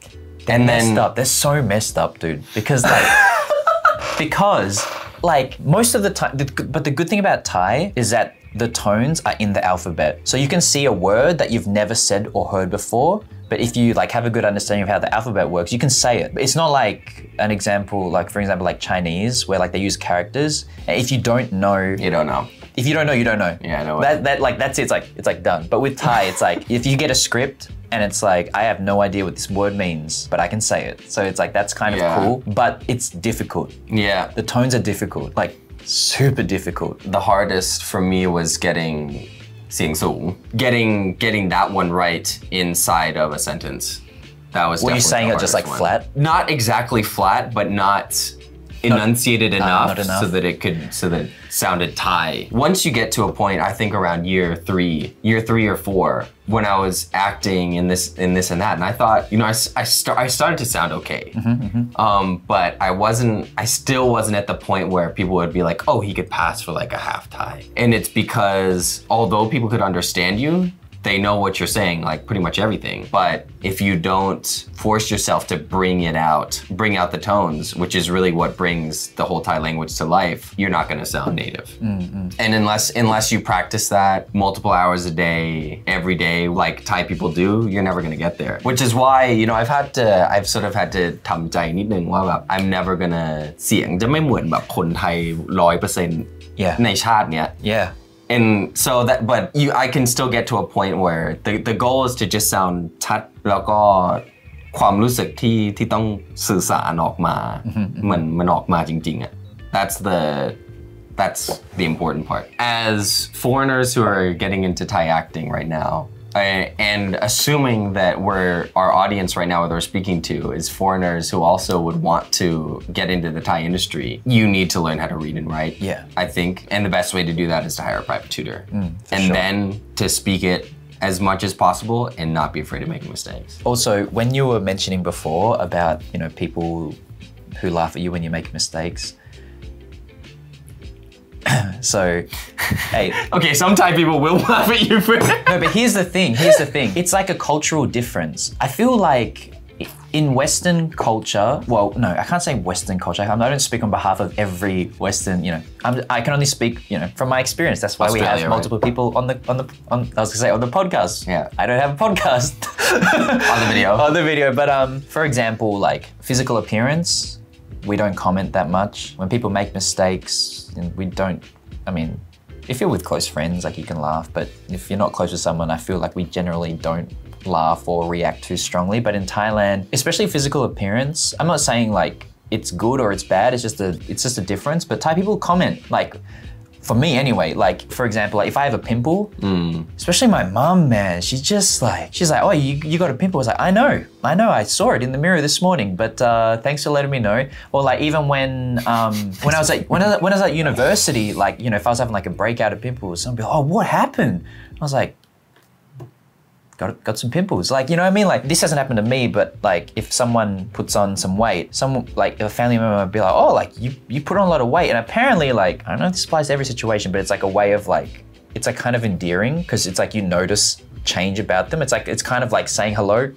And messed then up? They're so messed up, dude. Because like [LAUGHS] because like most of the time, the, but the good thing about Thai is that the tones are in the alphabet, so you can see a word that you've never said or heard before. But if you like have a good understanding of how the alphabet works, you can say it. But it's not like an example, like for example, like Chinese, where like they use characters. And if you don't know you don't know. if you don't know, you don't know. Yeah, I know. That, that like that's it. It's like it's like done. But with Thai, it's like if you get a script and it's like I have no idea what this word means, but I can say it. So it's like that's kind yeah. of cool, but it's difficult. Yeah. The tones are difficult, like super difficult. The hardest for me was getting seeing so getting getting that one right inside of a sentence. That was. Were you saying it just like one. flat? Not exactly flat, but not enunciated enough, not enough. so that it could so that it sounded Thai. Once you get to a point, I think around year three, year three or four, when I was acting in this in this and that, and I thought, you know, I I, start, I started to sound okay, um, but I wasn't. I still wasn't at the point where people would be like, oh, he could pass for like a half Thai, and it's because although people could understand you, they know what you're saying, like pretty much everything. But if you don't force yourself to bring it out, bring out the tones, which is really what brings the whole Thai language to life, you're not going to sound native. And unless unless you practice that multiple hours a day, every day, like Thai people do, you're never going to get there. Which is why you know I've had to, I've sort of had to ทำใจนิดนึงว่าแบบ I'm never gonna เสียงจะไม่เหมือนแบบคนไทยร้อยเปอร์เซ็นต์ Yeah. ในชาติเนี้ย Yeah. and so that but you I can still get to a point where the the goal is to just sound ชัดแล้วก็ความรู้สึกที่ที่ต้องสื่อสารออกมาเหมือนมันออกมาจริงๆอ่ะ that's the that's the important part as foreigners who are getting into Thai acting right now I- and assuming that we're our audience right now that we're speaking to is foreigners who also would want to get into the Thai industry you need to learn how to read and write Yeah. I think and the best way to do that is to hire a private tutor mm, and sure. then to speak it as much as possible and not be afraid of making mistakes Also, when you were mentioning before about you know people who laugh at you when you make mistakes. So, hey, [LAUGHS] okay some Thai people will [LAUGHS] laugh at you for no, but here's the thing. Here's the thing. [LAUGHS] It's like a cultural difference. I feel like in Western culture, well, no, I can't say Western culture. I'm- don't speak on behalf of every Western. You know, I'm, I can only speak, you know, from my experience. That's why we Australia, have right? multiple people on the on the on. I was gonna say on the podcast. Yeah. I don't have a podcast on the video on the video. But um, for example, like physical appearance, we don't comment that much. When people make mistakes, and we don't. I mean, if you're with close friends, like you can laugh. But if you're not close with someone, I feel like we generally don't laugh or react too strongly. But in Thailand, especially physical appearance, I'm not saying like it's good or it's bad. It's just a it's just a difference. But Thai people comment like. For me, anyway, like for example, like if I have a pimple, especially my mum, man, she's just like, she's like, oh, you, you got a pimple. I was like, I know, I know, I saw it in the mirror this morning, but uh, thanks for letting me know. Or like even when um, when I was at when I, when I was at university, like you know, if I was having like a breakout of pimples, be like, oh, what happened? I was like, got got some pimples. Like, you know what I mean? Like this hasn't happened to me, but like if someone puts on some weight, some like a family member would be like, oh, like you you put on a lot of weight, and apparently like I don't know if this applies to every situation, but it's like a way of like it's like kind of endearing because it's like you notice change about them. It's like it's kind of like saying hello.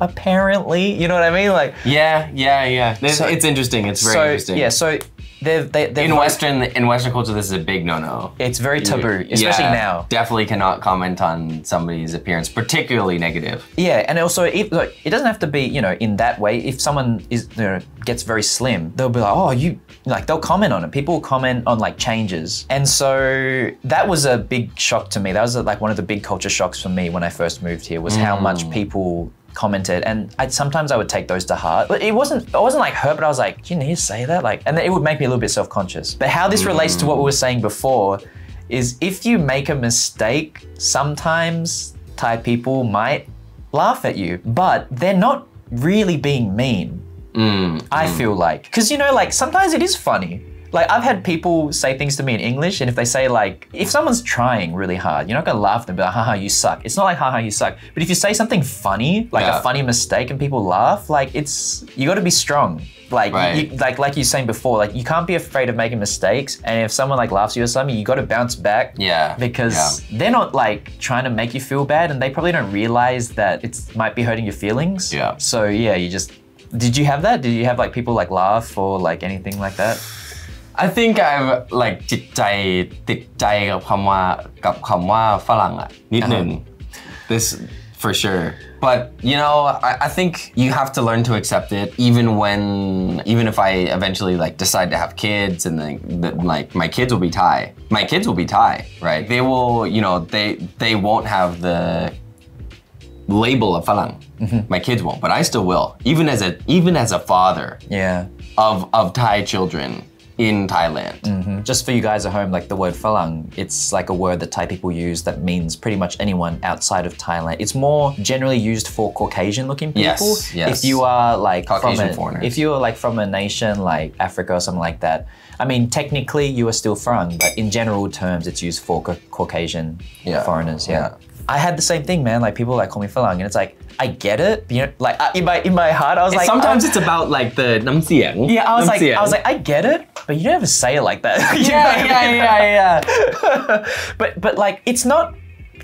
Apparently, you know what I mean? Like yeah yeah yeah it's, So- it's interesting it's very so interesting yeah, so they've they they've in western in western culture this is a big no-no it's very taboo, especially Yeah, now. Definitely cannot comment on somebody's appearance, particularly negative. Yeah, and also it, look, it doesn't have to be you know in that way. If someone is you know gets very slim, they'll be like, oh, you like they'll comment on it. People will comment on like changes, and so that was a big shock to me. That was like one of the big culture shocks for me when I first moved here was how much mm. people commented and I sometimes I would take those to heart but it wasn't I wasn't like hurt but I was like you need to say that like and then it would make me a little bit self-conscious but how this relates to what we were saying before is if you make a mistake sometimes Thai people might laugh at you but they're not really being mean mm, I mm. feel like. Because, you know, like sometimes it is funny. Like I've had people say things to me in English, and if they say like, if someone's trying really hard, you're not gonna laugh at them, be like, haha, you suck. It's not like, haha, you suck. But if you say something funny, like Yeah. a funny mistake, and people laugh, like it's you got to be strong. Like, Right. you, like, like you saying before, like you can't be afraid of making mistakes. And if someone like laughs at you or something, you got to bounce back. Yeah, Because yeah. they're not like trying to make you feel bad, and they probably don't realize that it might be hurting your feelings. Yeah. So yeah, you just. Did you have that? Did you have like people like laugh or like anything like that? I think I've like จิตใจติดใจกับคำว่ากับคำว่าฝรั่งอะนิดหนึ่ง this for sure but you know I, I think you have to learn to accept it even when even if I eventually like decide to have kids and then the- like my kids will be Thai my kids will be Thai right they will you know they they won't have the label of ฝรั่ง my kids won't but I still will even as a even as a father Yeah. of of Thai children in Thailand. Mm-hmm. Just for you guys at home, like the word falang, it's like a word that Thai people use that means pretty much anyone outside of Thailand. It's more generally used for Caucasian looking people. yes. yes. If you are like Caucasian from a, foreigners. if you are like from a nation like Africa or something like that, I mean technically you are still Farang, but in general terms it's used for Ca- Caucasian Yeah, foreigners. Yeah. yeah. I had the same thing, man. Like people like call me Falang, and it's like I get it. You know, like in my in my heart, I was like. Sometimes uh, it's about like the namsiang. Yeah, I was like, I was like, I get it, but you don't ever say it like that. [LAUGHS] yeah, yeah, yeah, yeah, yeah. but but like, it's not,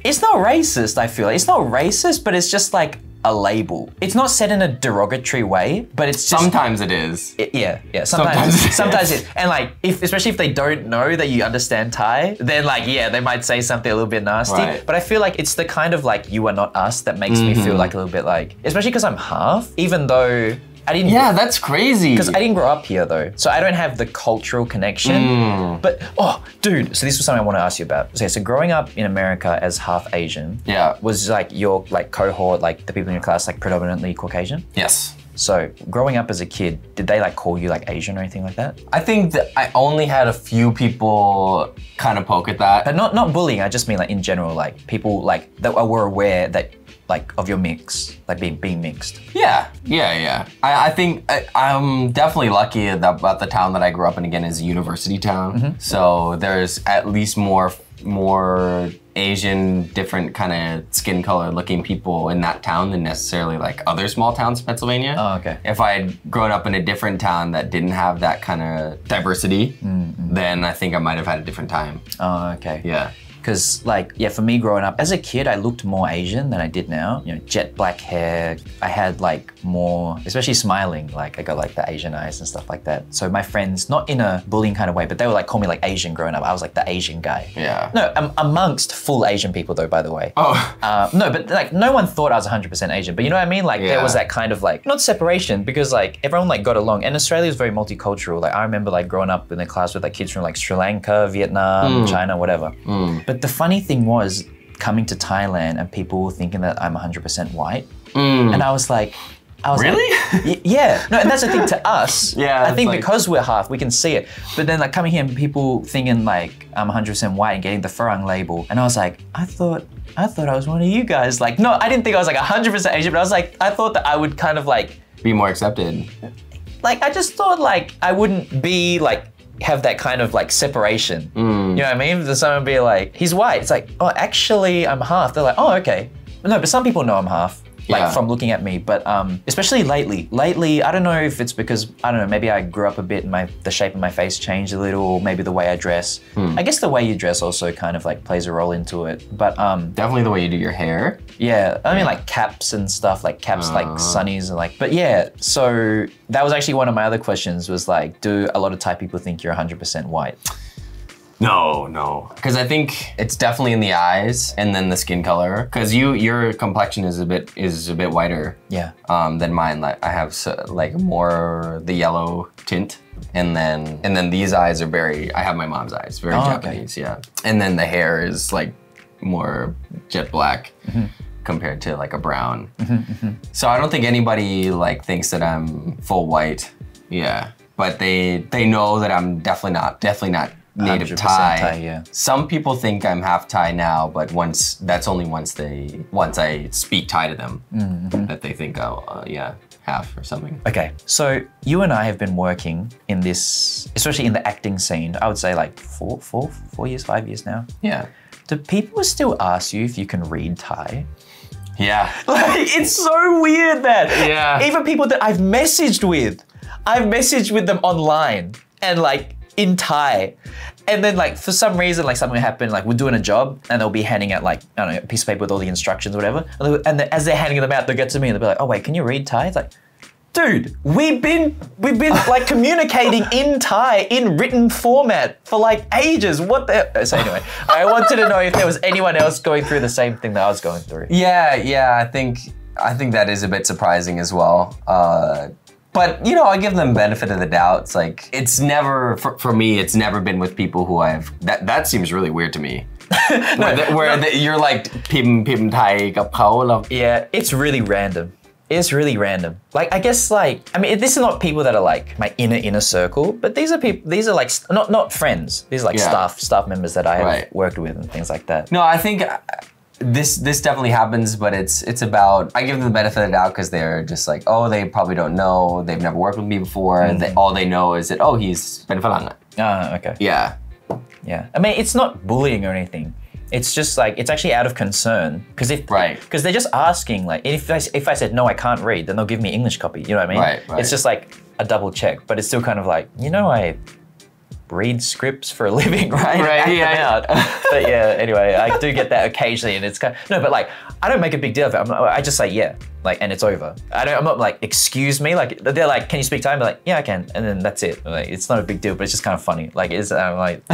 it's not racist. I feel like. it's not racist, but it's just like a label. It's not said in a derogatory way, but it's just. Sometimes it is. it- yeah, yeah. Sometimes, Sometimes sometimes, it is. it, and like, if especially if they don't know that you understand Thai, then like, yeah, they might say something a little bit nasty. Right. But I feel like it's the kind of like you are not us that makes me feel mm-hmm. like a little bit like, especially because I'm half. Even though I didn't. Yeah, that's crazy. Because I didn't grow up here though, so I don't have the cultural connection. Mm. But oh, dude, so this was something I want to ask you about. Okay, so growing up in America as half Asian, Yeah. was like your like cohort, like the people in your class, like predominantly Caucasian. Yes. So growing up as a kid, did they like call you like Asian or anything like that? I think that I only had a few people kind of poke at that. But not not bullying. I just mean like in general, like people like that were aware that like of your mix, like being being mixed. Yeah, yeah, yeah. I, I think I, I'm definitely lucky that, about the town that I grew up in. Again, is a university town, mm-hmm. so there's at least more more Asian, different kind of skin color looking people in that town than necessarily like other small towns in Pennsylvania. Oh, okay. If I had grown up in a different town that didn't have that kind of diversity, mm-hmm. then I think I might have had a different time. Oh, okay. Yeah. Because, like, yeah, for me growing up, as a kid, I looked more Asian than I did now. You know, jet black hair. I had, like, more, especially smiling, like, I got, like, the Asian eyes and stuff like that. So my friends, not in a bullying kind of way, but they would, like, call me, like, Asian growing up. I was, like, the Asian guy. Yeah. No, um, amongst full Asian people, though, by the way. Oh. Uh, no, but like no one thought I was 100% Asian. But you know what I mean? Like there was that kind of like not separation because like everyone like got along. And Australia is very multicultural. Like I remember like growing up in a class with like kids from like Sri Lanka, Vietnam, China, whatever. But the funny thing was coming to Thailand and people thinking that I'm 100% white, mm. and I was like. I was like- Really? Y- yeah. No, and that's the thing to [LAUGHS] us. Yeah, I think like- because we're half, we can see it. But then like coming here and people thinking like I'm 100% white and getting the Farang label, and I was like, I thought, I thought I was one of you guys. Like, no, I didn't think I was like 100% Asian, but I was like, I thought that I would kind of like, Be more accepted. like I just thought like I wouldn't be like have that kind of like separation. Mm. You know what I mean? There's someone be like, he's white. It's like, oh, actually, I'm half. They're like, oh, okay. No, but some people know I'm half. Like Yeah. from looking at me, but um, especially lately. Lately, I don't know if it's because I don't know. Maybe I grew up a bit, and my the shape of my face changed a little. Or maybe the way I dress. I guess the way you dress also kind of like plays a role into it. But um, Definitely the way you do your hair. yeah, I mean like caps and stuff, like caps like Uh. sunnies and like. But yeah, so that was actually one of my other questions. Was like, do a lot of Thai people think you're 100% white? No, no. Because I think it's definitely in the eyes and then the skin color. Because you, your complexion is a bit is a bit whiter Yeah. um, than mine. Like I have so, like more the yellow tint, and then and then these eyes are very. I have my mom's eyes, very Oh, okay. Japanese. Yeah. And then the hair is like more jet black. Mm-hmm. Compared to like a brown, so I don't think anybody like thinks that I'm full white. Yeah, but they they know that I'm definitely not definitely not native Thai. Thai, yeah. Some people think I'm half Thai now, but once that's only once they once I speak Thai to them Mm-hmm. that they think oh uh, yeah half or something. Okay, so you and I have been working in this, especially in the acting scene. I would say like four, four, four years, five years now. Yeah, Do people still ask you if you can read Thai? yeah, [LAUGHS] Like, it's so weird that Yeah. even people that I've messaged with, I've messaged with them online and like in Thai. And then like for some reason, like something happened, like we're doing a job and they'll be handing out like, I don't know, a piece of paper with all the instructions or whatever. And, and then as they're handing them out, they'll get to me and they'll be like, oh wait, can you read Thai? It's like, dude, we've been we've been like [LAUGHS] communicating in Thai in written format for like ages. What the so anyway, I wanted to know if there was anyone else going through the same thing that I was going through. yeah, yeah. I think I think that is a bit surprising as well. Uh, but, you know, I give them benefit of the doubt. It's like, it's never, for, for me, it's never been with people who I've, that, that seems really weird to me. [LAUGHS] where, the, where the, you're like, pim, pim, tai, kapao. Yeah, it's really random. It's really random. Like, I guess, like, I mean, this is not people that are like my inner inner circle, but these are people. These are like not not friends. These are like yeah. staff staff members that I have right. worked with and things like that. No, I think uh, this this definitely happens, but it's it's about I give them the benefit of the doubt because they're just like, oh, they probably don't know, they've never worked with me before. Mm. They, all they know is that oh, he's been Falanga. Ah, okay. Yeah, yeah. I mean, it's not bullying or anything. It's just like it's actually out of concern because if right because they're just asking like if I, if I said no, I can't read, then they'll give me English copy. You know what I mean? Right. right. It's just like a double check, but it's still kind of like you know I read scripts for a [LAUGHS] living, right? Right, yeah. [LAUGHS] but yeah, anyway, I do get that occasionally, and it's kind of, no, but like I don't make a big deal of it. I'm, I just say yeah, like, and it's over. I don't. I'm not like excuse me. Like they're like, can you speak? I'm like, yeah, I can, and then that's it. Like it's not a big deal, but it's just kind of funny. Like it's I'm like. [LAUGHS]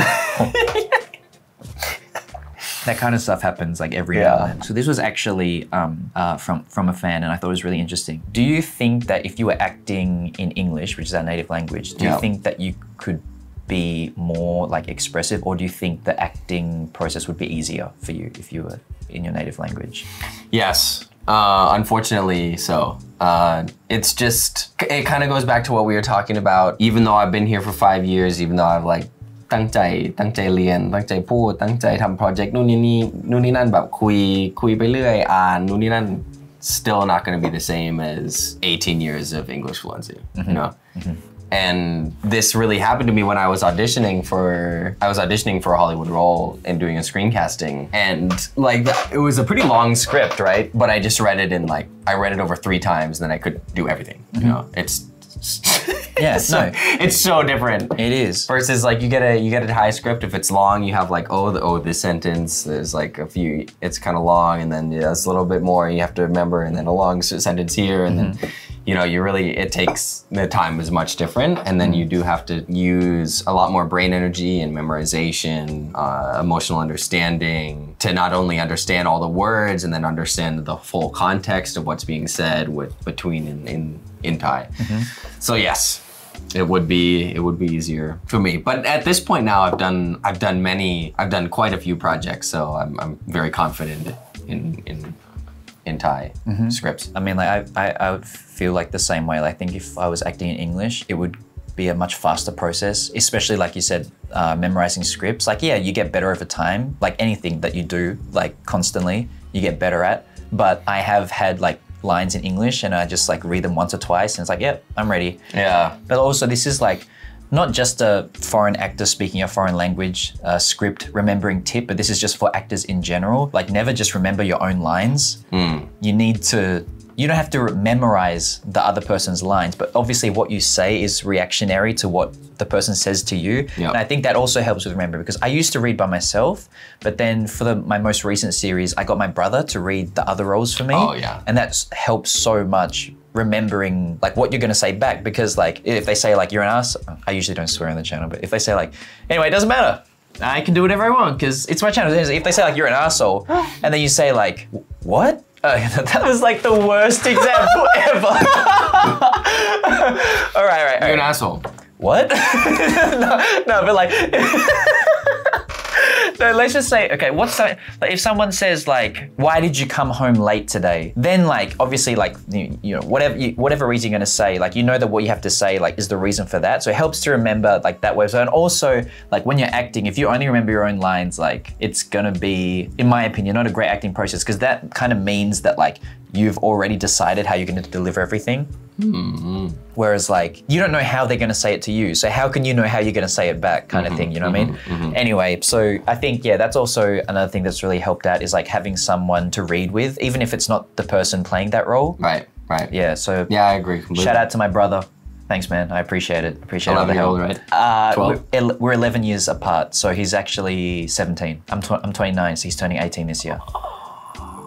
that kind of stuff happens like every Yeah. now and then. So this was actually um, uh, from from a fan, and I thought it was really interesting. Do you think that if you were acting in English, which is our native language, do Yeah. you think that you could be more like expressive, or do you think the acting process would be easier for you if you were in your native language? Yes. Uh, unfortunately, so. Uh, it's just, it kind of goes back to what we were talking about. Even though I've been here for five years, even though I've like ตั้งใจตั้งใจเรียนตั้งใจพูดตั้งใจทำโปรเจกต์นู่นนี่นี่นู่นนี่นั่นแบบคุยคุยไปเรื่อยอ่านนู่นนี่นั่น still not going to be the same as 18 years of English fluency, you know? And this really happened to me when I was auditioning for I was auditioning for a Hollywood role and doing a screencasting. And like it was a pretty long script, right? But I just read it in like I read it over three times, and then I could do everything. You mm-hmm. know, it's [LAUGHS] Yeah, it's so, no. it's so different. It is. Versus like you get a you get a high script. If it's long, you have like oh the, oh this sentence. There's like a few. It's kind of long, and then yeah, it's a little bit more. You have to remember, and then a long sentence here, and then mm-hmm. You know you really it takes the time is much different, and then you do have to use a lot more brain energy and memorization, uh, emotional understanding to not only understand all the words and then understand the full context of what's being said with between in in, in Thai. So yes, it would be it would be easier for me. But at this point now, I've done I've done many I've done quite a few projects, so I'm, I'm very confident in in in Thai scripts. I mean, like I, I, I would feel like the same way. Like, I think if I was acting in English, it would be a much faster process. Especially like you said, uh, memorizing scripts. Like, yeah, you get better over time. Like anything that you do, like constantly, you get better at. But I have had like lines in English, and I just like read them once or twice, and it's like, yep, I'm ready. Yeah, But also, this is like not just a foreign actor speaking a foreign language uh, script remembering tip, but this is just for actors in general. Like, never just remember your own lines. You need to. You don't have to memorize the other person's lines, but obviously, what you say is reactionary to what the person says to you. Yeah. And I think that also helps with remembering because I used to read by myself, but then for the, my most recent series, I got my brother to read the other roles for me. Oh, yeah. And that's helps so much remembering like what you're gonna say back because like if they say like you're an ass, I usually don't swear on the channel, but if they say like anyway, it doesn't matter. I can do whatever I want because it's my channel. If they say like you're an asshole, and then you say like what? Uh, [LAUGHS] that was like the worst example [LAUGHS] ever. [LAUGHS] all right, all right, all you're an asshole. What? no, no, but like, no, let's just say, okay, what's that? Like, if someone says like, "Why did you come home late today?" Then like, obviously, like, you, you know, whatever, you, whatever reason you're gonna say, like, you know that what you have to say, like, is the reason for that. So it helps to remember like that way. So and also, like, when you're acting, if you only remember your own lines, like, it's gonna be, in my opinion, not a great acting process because that kind of means that like you've already decided how you're gonna deliver everything. Mm-hmm. Whereas, like, you don't know how they're going to say it to you. So, how can you know how you're going to say it back, kind of thing? You know what I mean? Mm-hmm. Mm-hmm. Anyway, so I think, yeah, that's also another thing that's really helped out is like having someone to read with, even if it's not the person playing that role. Right, right. Yeah, so Yeah, I agree. Completely. shout out to my brother. Thanks, man. I appreciate it. Appreciate all the 11 year help. old, right? Uh, 12? we're, el- we're 11 years apart, so he's actually 17. I'm, tw- I'm 29, so he's turning 18 this year.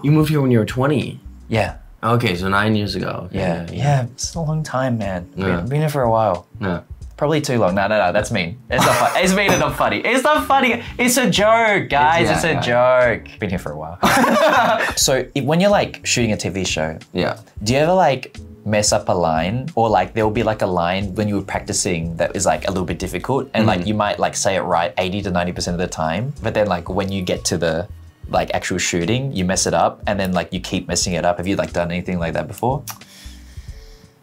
You moved here when you were 20. Yeah, Okay, so nine years ago. Okay, yeah, yeah. It's a long time, man. Yeah. Been, been here for a while. yeah. Probably too long. No, no, no. That's mean. It's not funny. It's mean and not funny. It's not funny. It's a joke, guys. It's- It's, yeah, a joke. Been here for a while. [LAUGHS] so when you're like shooting a TV show, Yeah. do you ever like mess up a line or like there will be like a line when you were practicing that is like a little bit difficult and like mm-hmm. you might like say it right 80 to 90% of the time but then like when you get to the like actual shooting you mess it up and then like you keep messing it up have you like done anything like that before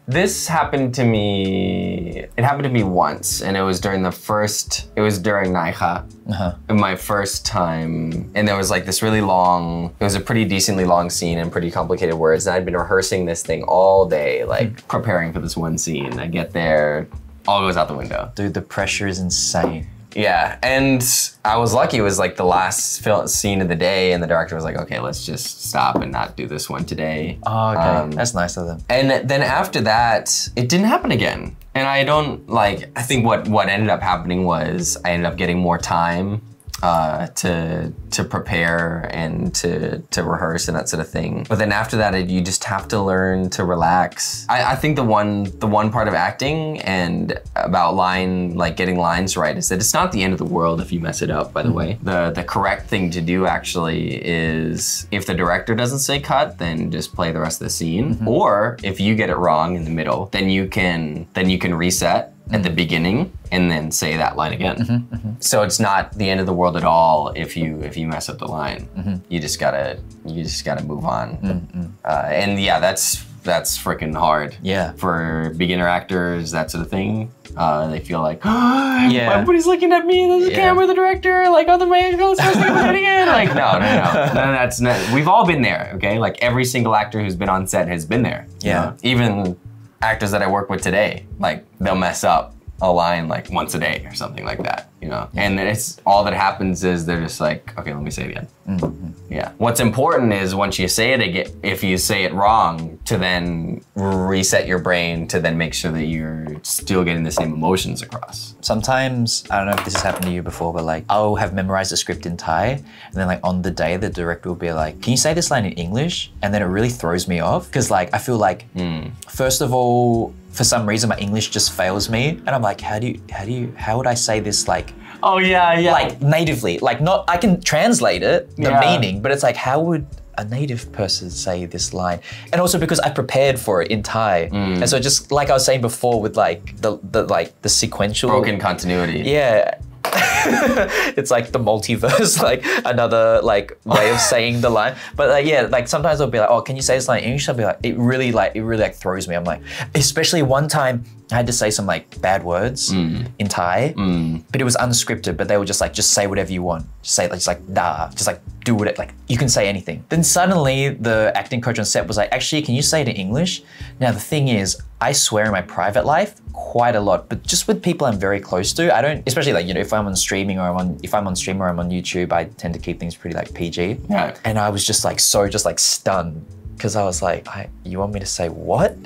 This happened to me. It happened to me once, and it was during the first. It was during Naiha, uh-huh my first time, and there was like this really long. It was a pretty decently long scene and pretty complicated words. And I'd been rehearsing this thing all day, like preparing for this one scene. I get there, all goes out the window. dude the pressure is insane Yeah, and I was lucky. It was like the last fil- scene of the day, and the director was like, "Okay, let's just stop and not do this one today." oh okay Um, that's nice of them And then after that, it didn't happen again. And I don't like. I think what what ended up happening was I ended up getting more time uh, to to prepare and to to rehearse and that sort of thing. But then after that, it, you just have to learn to relax. I, I think the one the one part of acting and about line like getting lines right is that it's not the end of the world if you mess it up. By the way, the the correct thing to do actually is if the director doesn't say cut, then just play the rest of the scene. Or if you get it wrong in the middle, then you can then you can reset at the beginning and then say that line again. So it's not the end of the world at all if you if you mess up the line. You just gotta you just gotta move on. Uh, and yeah, that's that's freaking hard. Yeah. For beginner actors, that sort of thing. Uh, they feel like, [GASPS] yeah, Yeah. everybody's looking at me. There's a Yeah. camera, the director, like, oh, the man goes first thing I'm again. Like, no, no, no, [LAUGHS] no, that's not. We've all been there, okay? Like every single actor who's been on set has been there. you Yeah. know? Even actors that I work with today, like they'll mess up a line like once a day or something like that, you know. And it's all that happens is they're just like, okay, let me say it again. Mm-hmm. Yeah. What's important is once you say it again, if you say it wrong, to then reset your brain to then make sure that you're still getting the same emotions across. Sometimes, I don't know if this has happened to you before, but like I'll have memorized a script in Thai, and then like on the day, the director will be like, Can you say this line in English? And then it really throws me off because like I feel like, hmm. first of all, for some reason, my English just fails me. And I'm like, How do you, how do you, how would I say this like, Oh yeah, yeah. like natively? Like, not, I can translate it, the Yeah. meaning, but it's like, how would a native person say this line? And also because I prepared for it in Thai. Mm. And so just like I was saying before with like the, the like the sequential broken continuity. yeah. [LAUGHS] [LAUGHS] it's like the multiverse, [LAUGHS] like another like way of saying the line. But like yeah, like sometimes I'll be like, oh, can you say this line in English? I'll be like, it really like it really like throws me. I'm like, especially one time I had to say some like bad words mm. in Thai, mm. but it was unscripted. But they were just like, just say whatever you want. Just say like just like da, just like do what it. Like you can say anything. Then suddenly the acting coach on set was like, actually, can you say it in English? Now the thing is, I swear in my private life quite a lot, but just with people I'm very close to, I don't. Especially like you know, if I'm on streaming or I'm on, if I'm on stream or I'm on YouTube, I tend to keep things pretty like PG. Yeah. And I was just like so just like stunned because I was like, I, you want me to say what?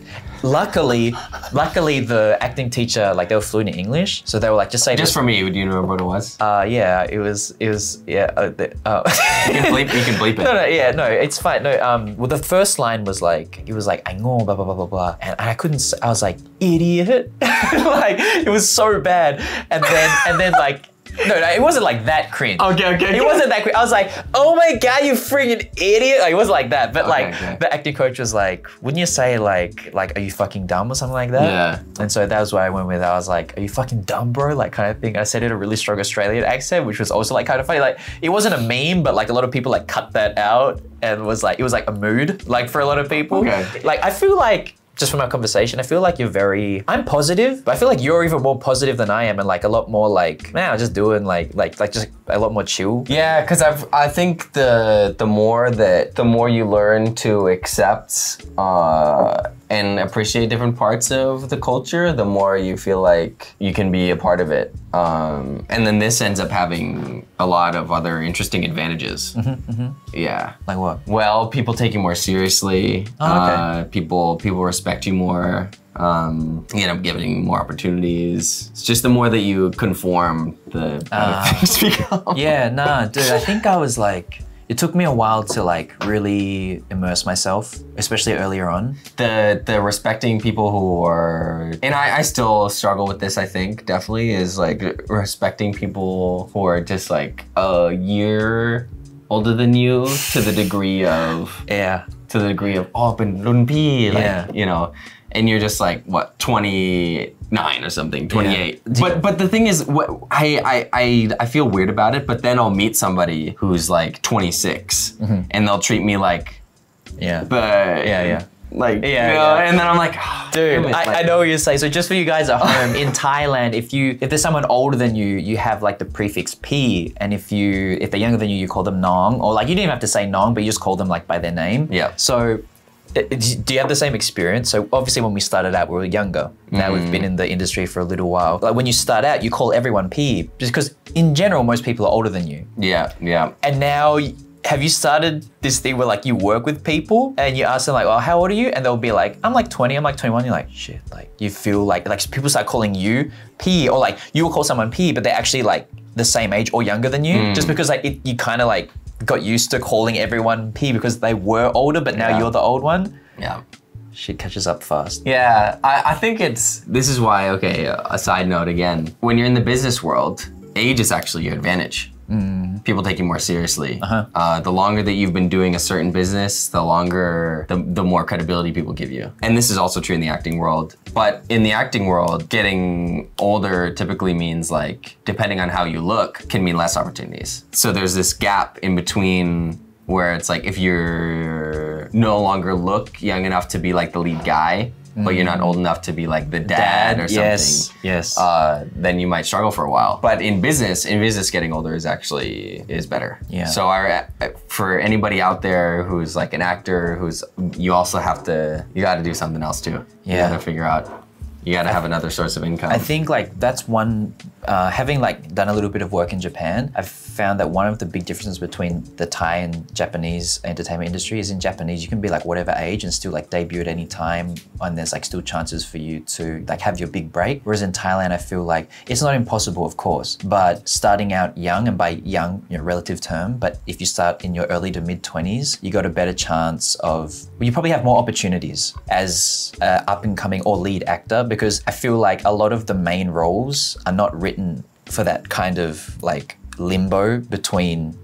Luckily, luckily the acting teacher like they were fluent in English, so they were like, just say Just for me, do you remember what it was? uh, yeah, it was it was yeah. Uh, uh, you can bleep. You can bleep it. [LAUGHS] no, no, yeah, no, it's fine. No, um, well, the first line was like, it was like, I know, blah, blah, blah, blah, blah. And I couldn't, I was like, idiot. [LAUGHS] like, it was so bad. And then, and then like, no, no, it wasn't like that cringe. Okay, okay, It wasn't that cringe. I was like, oh my God, you freaking idiot. Like, it wasn't like that. But Okay, like, okay. the acting coach was like, wouldn't you say like, like, are you fucking dumb or something like that? Yeah. And so that was why I went with. I was like, "Are you fucking dumb, bro?" Like kind of thing. I said it in a really strong Australian accent, which was also like kind of funny. Like it wasn't a meme, but like a lot of people like cut that out and was like it was like a mood, like for a lot of people. Okay. Like I feel like. Just from our conversation, I feel like you're very. I'm positive, but I feel like you're even more positive than I am, and like a lot more like, man, I'm just doing like, like, like just a lot more chill. Yeah, because I've I think the the more that the more you learn to accept uh, and appreciate different parts of the culture, the more you feel like you can be a part of it. Um, and then this ends up having a lot of other interesting advantages. Yeah. Like what? Well, people take you more seriously. Oh, okay. uh, people people respect you more. Um, you end up giving more opportunities. It's just the more that you conform, the better Ah. things [LAUGHS] become. Yeah, nah, dude. I think I was like, it took me a while to like really immerse myself, especially earlier on. the the respecting people who are and I, I still struggle with this i think definitely is like respecting people who are just like a year older than you to the degree of [LAUGHS] Yeah. to the degree of oh but like Yeah. you know and you're just like what 29 or something 28 Do- but but the thing is what I, I i i feel weird about it but then i'll meet somebody who's like 26 Mm-hmm. and they'll treat me like Yeah. but Yeah, yeah. like Yeah, you know, yeah. and then I'm like, "Ah, Dude, I, like- I know what you're saying. So just for you guys at home in [LAUGHS] Thailand, if you if there's someone older than you, you have like the prefix P, and if you if they're younger than you, you call them Nong, or like you don't even have to say Nong, but you just call them like by their name. Yeah. So. Do you have the same experience? So obviously, when we started out, we were younger. Now we've been mm. in the industry for a little while. Like when you start out, you call everyone P, just because in general most people are older than you. Yeah, yeah. And now, have you started this thing where like you work with people and you ask them like, "Oh, how old are you?" And they'll be like, "I'm like 20." I'm like 21. You're like, "Shit!" Like you feel like like people start calling you P, or like you will call someone P, but they're actually like the same age or younger than you, mm. just because like it, you kind of like got used to calling everyone P because they were older, but now Yeah. you're the old one. Yeah. Shit catches up fast. Yeah, I, I think it's. This is why, okay, a side note again. When you're in the business world, age is actually your advantage. People take you more seriously. Uh, the longer that you've been doing a certain business, the longer, the, the more credibility people give you. And this is also true in the acting world. But in the acting world, getting older typically means like, depending on how you look, can mean less opportunities. So there's this gap in between where it's like if you're no longer look young enough to be like the lead guy, but you're not old enough to be like the dad, or something, yes, yes. uh, then you might struggle for a while. But in business, in business, getting older is actually is better. Yeah. So I, for anybody out there who's like an actor, who's you also have to you got to do something else too. You Yeah. got to figure out. You got to have another source of income. I think like that's one. Uh, having like done a little bit of work in Japan, I've found that one of the big differences between the Thai and Japanese entertainment industry is in Japanese you can be like whatever age and still like debut at any time, and there's like still chances for you to like have your big break. Whereas in Thailand, I feel like it's not impossible, of course, but starting out young, and by young, you know, relative term, but if you start in your early to mid twenties, you got a better chance of. Well, you probably have more opportunities as up and coming or lead actor because I feel like a lot of the main roles are not written for that kind of like limbo between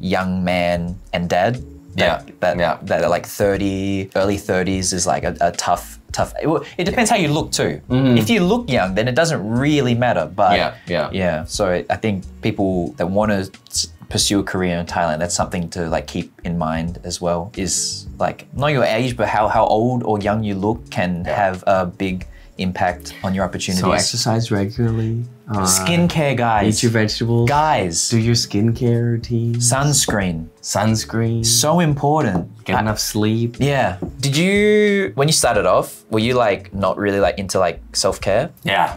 young man and dad. That, Yeah, that, yeah. that like 30, early 30s is like a, a tough, tough. It, it depends how you look too. Mm-hmm. If you look young, then it doesn't really matter. But. Yeah, yeah. yeah. So I think people that want to pursue a career in Thailand, that's something to like keep in mind as well. Is like not your age, but how how old or young you look can have a big impact on your opportunities. so exercise regularly. Uh, Skincare, guys. Eat your vegetables. guys. Do your skincare routine. Sunscreen, Sunscreen. so important. Get enough sleep. Yeah. Did you when you started off, were you like not really like into like self care, Yeah.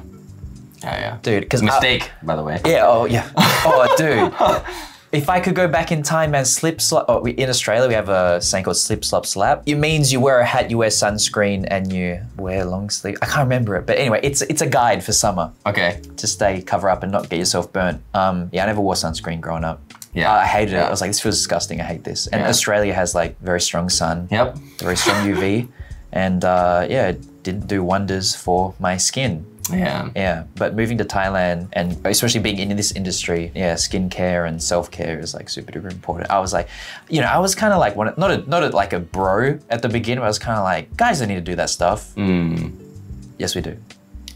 Yeah, yeah. dude? Because Mistake, by the way. Yeah. Oh, yeah. [LAUGHS] Oh, dude. If I could go back in time and slip slap, oh, we, in Australia we have a saying called slip slop slap. It means you wear a hat, you wear sunscreen, and you wear long sleeve. I can't remember it, but anyway, it's it's a guide for summer Okay. to stay cover up and not get yourself burnt. Um, yeah, I never wore sunscreen growing up. Yeah. Uh, I hated it. I was like, this feels disgusting. I hate this. And Yeah. Australia has like very strong sun, Yep. very strong UV, and uh, yeah, it did do wonders for my skin. Yeah. Yeah, but moving to Thailand and especially being in this industry, yeah, skincare and self care is like super duper important. I was like, you know, I was kind of like one, not a, not a, like a bro at the beginning. But I was kind of like, guys don't need to do that stuff. Mm. Yes, we do.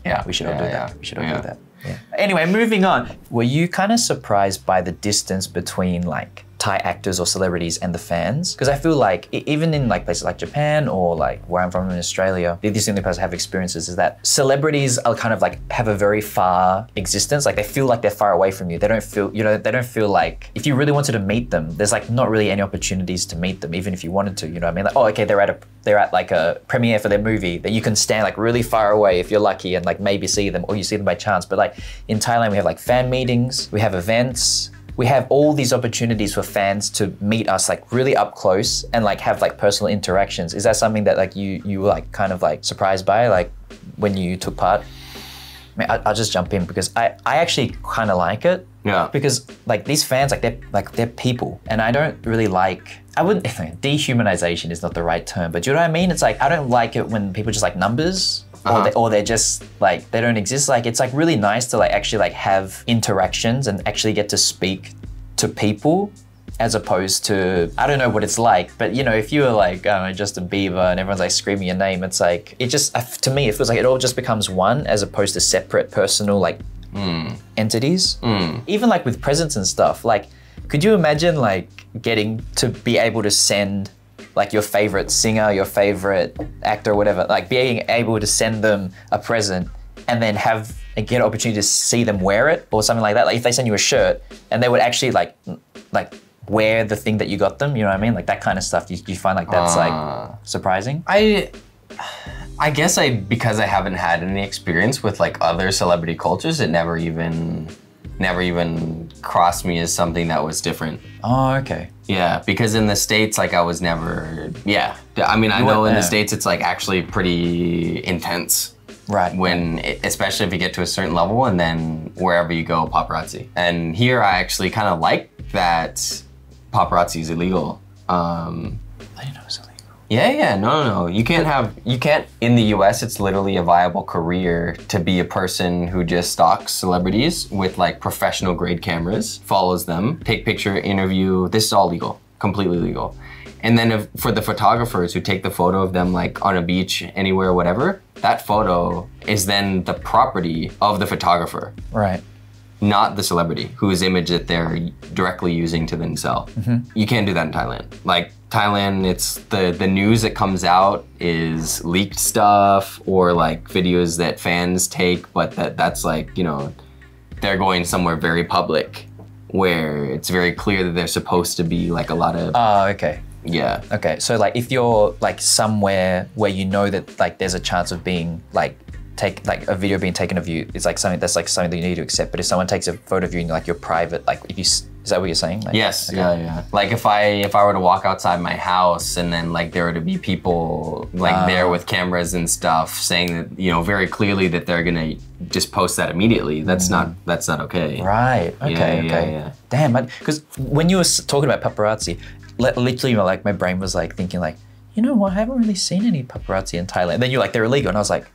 Yeah. We should all do yeah. that. We should all yeah. do that. Yeah. Anyway, moving on. Were you kind of surprised by the distance between like Thai actors or celebrities and the fans? Because I feel like even in like places like Japan or like where I'm from in Australia, the only place I have experiences is that celebrities are kind of like have a very far existence. Like they feel like they're far away from you. They don't feel you know they don't feel like if you really wanted to meet them, there's like not really any opportunities to meet them, even if you wanted to. You know what I mean? Like oh okay, they're at a they're at like a premiere for their movie that you can stand like really far away if you're lucky and like maybe see them or you see them by chance. But like in Thailand, we have like fan meetings, we have events, we have all these opportunities for fans to meet us like really up close and like have like personal interactions. Is that something that like you you were like kind of like surprised by like when you took part? I mean, I, I'll just jump in because I, I actually kind of like it Yeah. because like these fans like they're like they're people and i don't really like i wouldn't [LAUGHS] dehumanization is not the right term but do you know what i mean it's like i don't like it when people just like numbers or, Uh-huh. they, or they're just like they don't exist like it's like really nice to like actually like have interactions and actually get to speak to people as opposed to I don't know what it's like, but you know, if you were like I don't know Justin Bieber and everyone's like screaming your name, it's like it just to me it feels like it all just becomes one as opposed to separate personal like entities. Even like with presents and stuff, like could you imagine like getting to be able to send like your favorite singer, your favorite actor, whatever, like being able to send them a present and then have and get an opportunity to see them wear it or something like that. Like if they send you a shirt and they would actually like like wear the thing that you got them, you know what I mean? Like that kind of stuff. You, you find like that's Ah. like surprising. I I guess I because I haven't had any experience with like other celebrity cultures, it never even never even crossed me as something that was different. Oh, okay. Yeah, because in the states, like I was never. Yeah, I mean, I know in the states it's like actually pretty intense. Right. When, especially if you get to a certain level, and then wherever you go, paparazzi. And here, I actually kind of like that paparazzi is illegal. Um, I didn't know illegal. Yeah, yeah, no, no, no. You can't have, you can't, in the US, it's literally a viable career to be a person who just stalks celebrities with like professional grade cameras, follows them, take picture, interview. This is all legal, completely legal. And then if, for the photographers who take the photo of them like on a beach, anywhere, whatever, that photo is then the property of the photographer Right. not the celebrity whose image that they're directly using to then sell. Mm-hmm. You can't do that in Thailand. Like Thailand, it's the the news that comes out is leaked stuff or like videos that fans take, but that that's like you know they're going somewhere very public where it's very clear that they're supposed to be like a lot of Oh, okay. yeah Okay. So like if you're like somewhere where you know that like there's a chance of being like take like a video being taken of you, it's like something that's like something that you need to accept. But if someone takes a photo of you and like you're private, like if you is that what you're saying? Like, Yes, okay. yeah, yeah. Like if I if I were to walk outside my house and then like there were to be people like Ah. there with cameras and stuff saying that you know very clearly that they're gonna just post that immediately. That's not that's not okay. Mm. Right. Okay. Yeah, yeah, okay. yeah. Damn. Because when you were talking about paparazzi, li- literally, like my brain was like thinking like, you know what? I haven't really seen any paparazzi in Thailand. And then you're like, they're illegal, and I was like,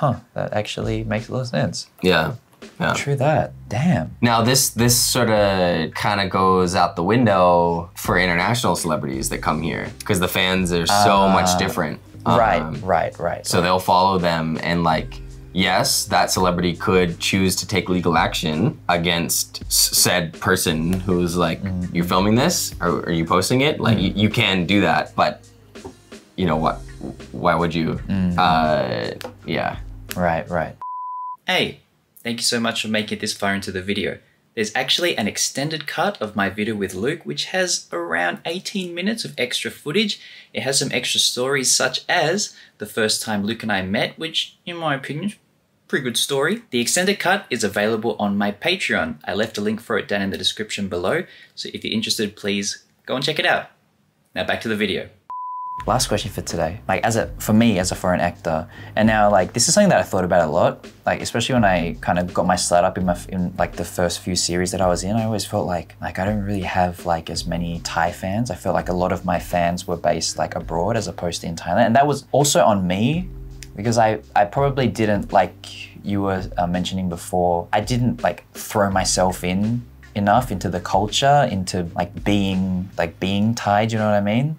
huh, that actually makes a lot of sense. Yeah. Yeah. True that. Damn. Now this this sort of kind of goes out the window for international celebrities that come here because the fans are so much different. right. Um, right. Right. So they'll follow them and like yes, that celebrity could choose to take legal action against said person who's like, Mm-hmm. you're filming this or are you posting it? Like you, you can do that, but you know what? Why would you? Mm-hmm. Uh, yeah. Right. Right. Hey, thank you so much for making it this far into the video. There's actually an extended cut of my video with Luke, which has around 18 minutes of extra footage. It has some extra stories, such as the first time Luke and I met, which, in my opinion, pretty good story. The extended cut is available on my Patreon. I left a link for it down in the description below, so if you're interested, please go and check it out. Now back to the video. Last question for today. Like as a for me as a foreign actor, and now like this is something that I thought about a lot. Like especially when I kind of got my start up in my in like the first few series that I was in, I always felt like like I don't really have like as many Thai fans. I felt like a lot of my fans were based like abroad as opposed to in Thailand, and that was also on me because I I probably didn't like you were uh, mentioning before. I didn't like throw myself in enough into the culture, into like being like being Thai. Do you know what I mean?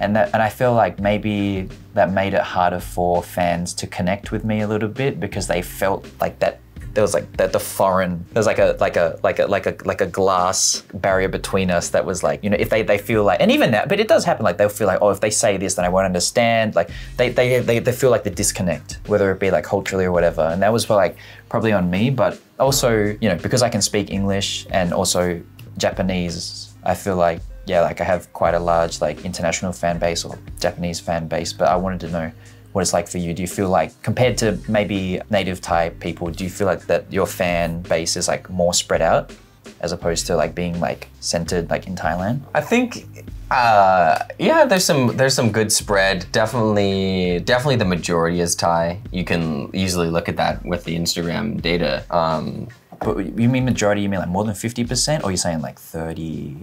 And that and I feel like maybe that made it harder for fans to connect with me a little bit because they felt like that there was like that the foreign there was like a like a like a like a like a glass barrier between us that was like you know if they they feel like and even that but it does happen like they'll feel like oh if they say this then I won't understand like they they they, they feel like the disconnect whether it be like culturally or whatever. And that was like probably on me but also you know because I can speak English and also Japanese I feel like yeah, like I have quite a large like international fan base or Japanese fan base, but I wanted to know what it's like for you. Do you feel like compared to maybe native Thai people, do you feel like that your fan base is like more spread out as opposed to like being like centered like in Thailand? I think uh, yeah, there's some there's some good spread. Definitely definitely the majority is Thai. You can easily look at that with the Instagram data. Um, But you mean majority, you mean like more than 50% or you're saying like 30?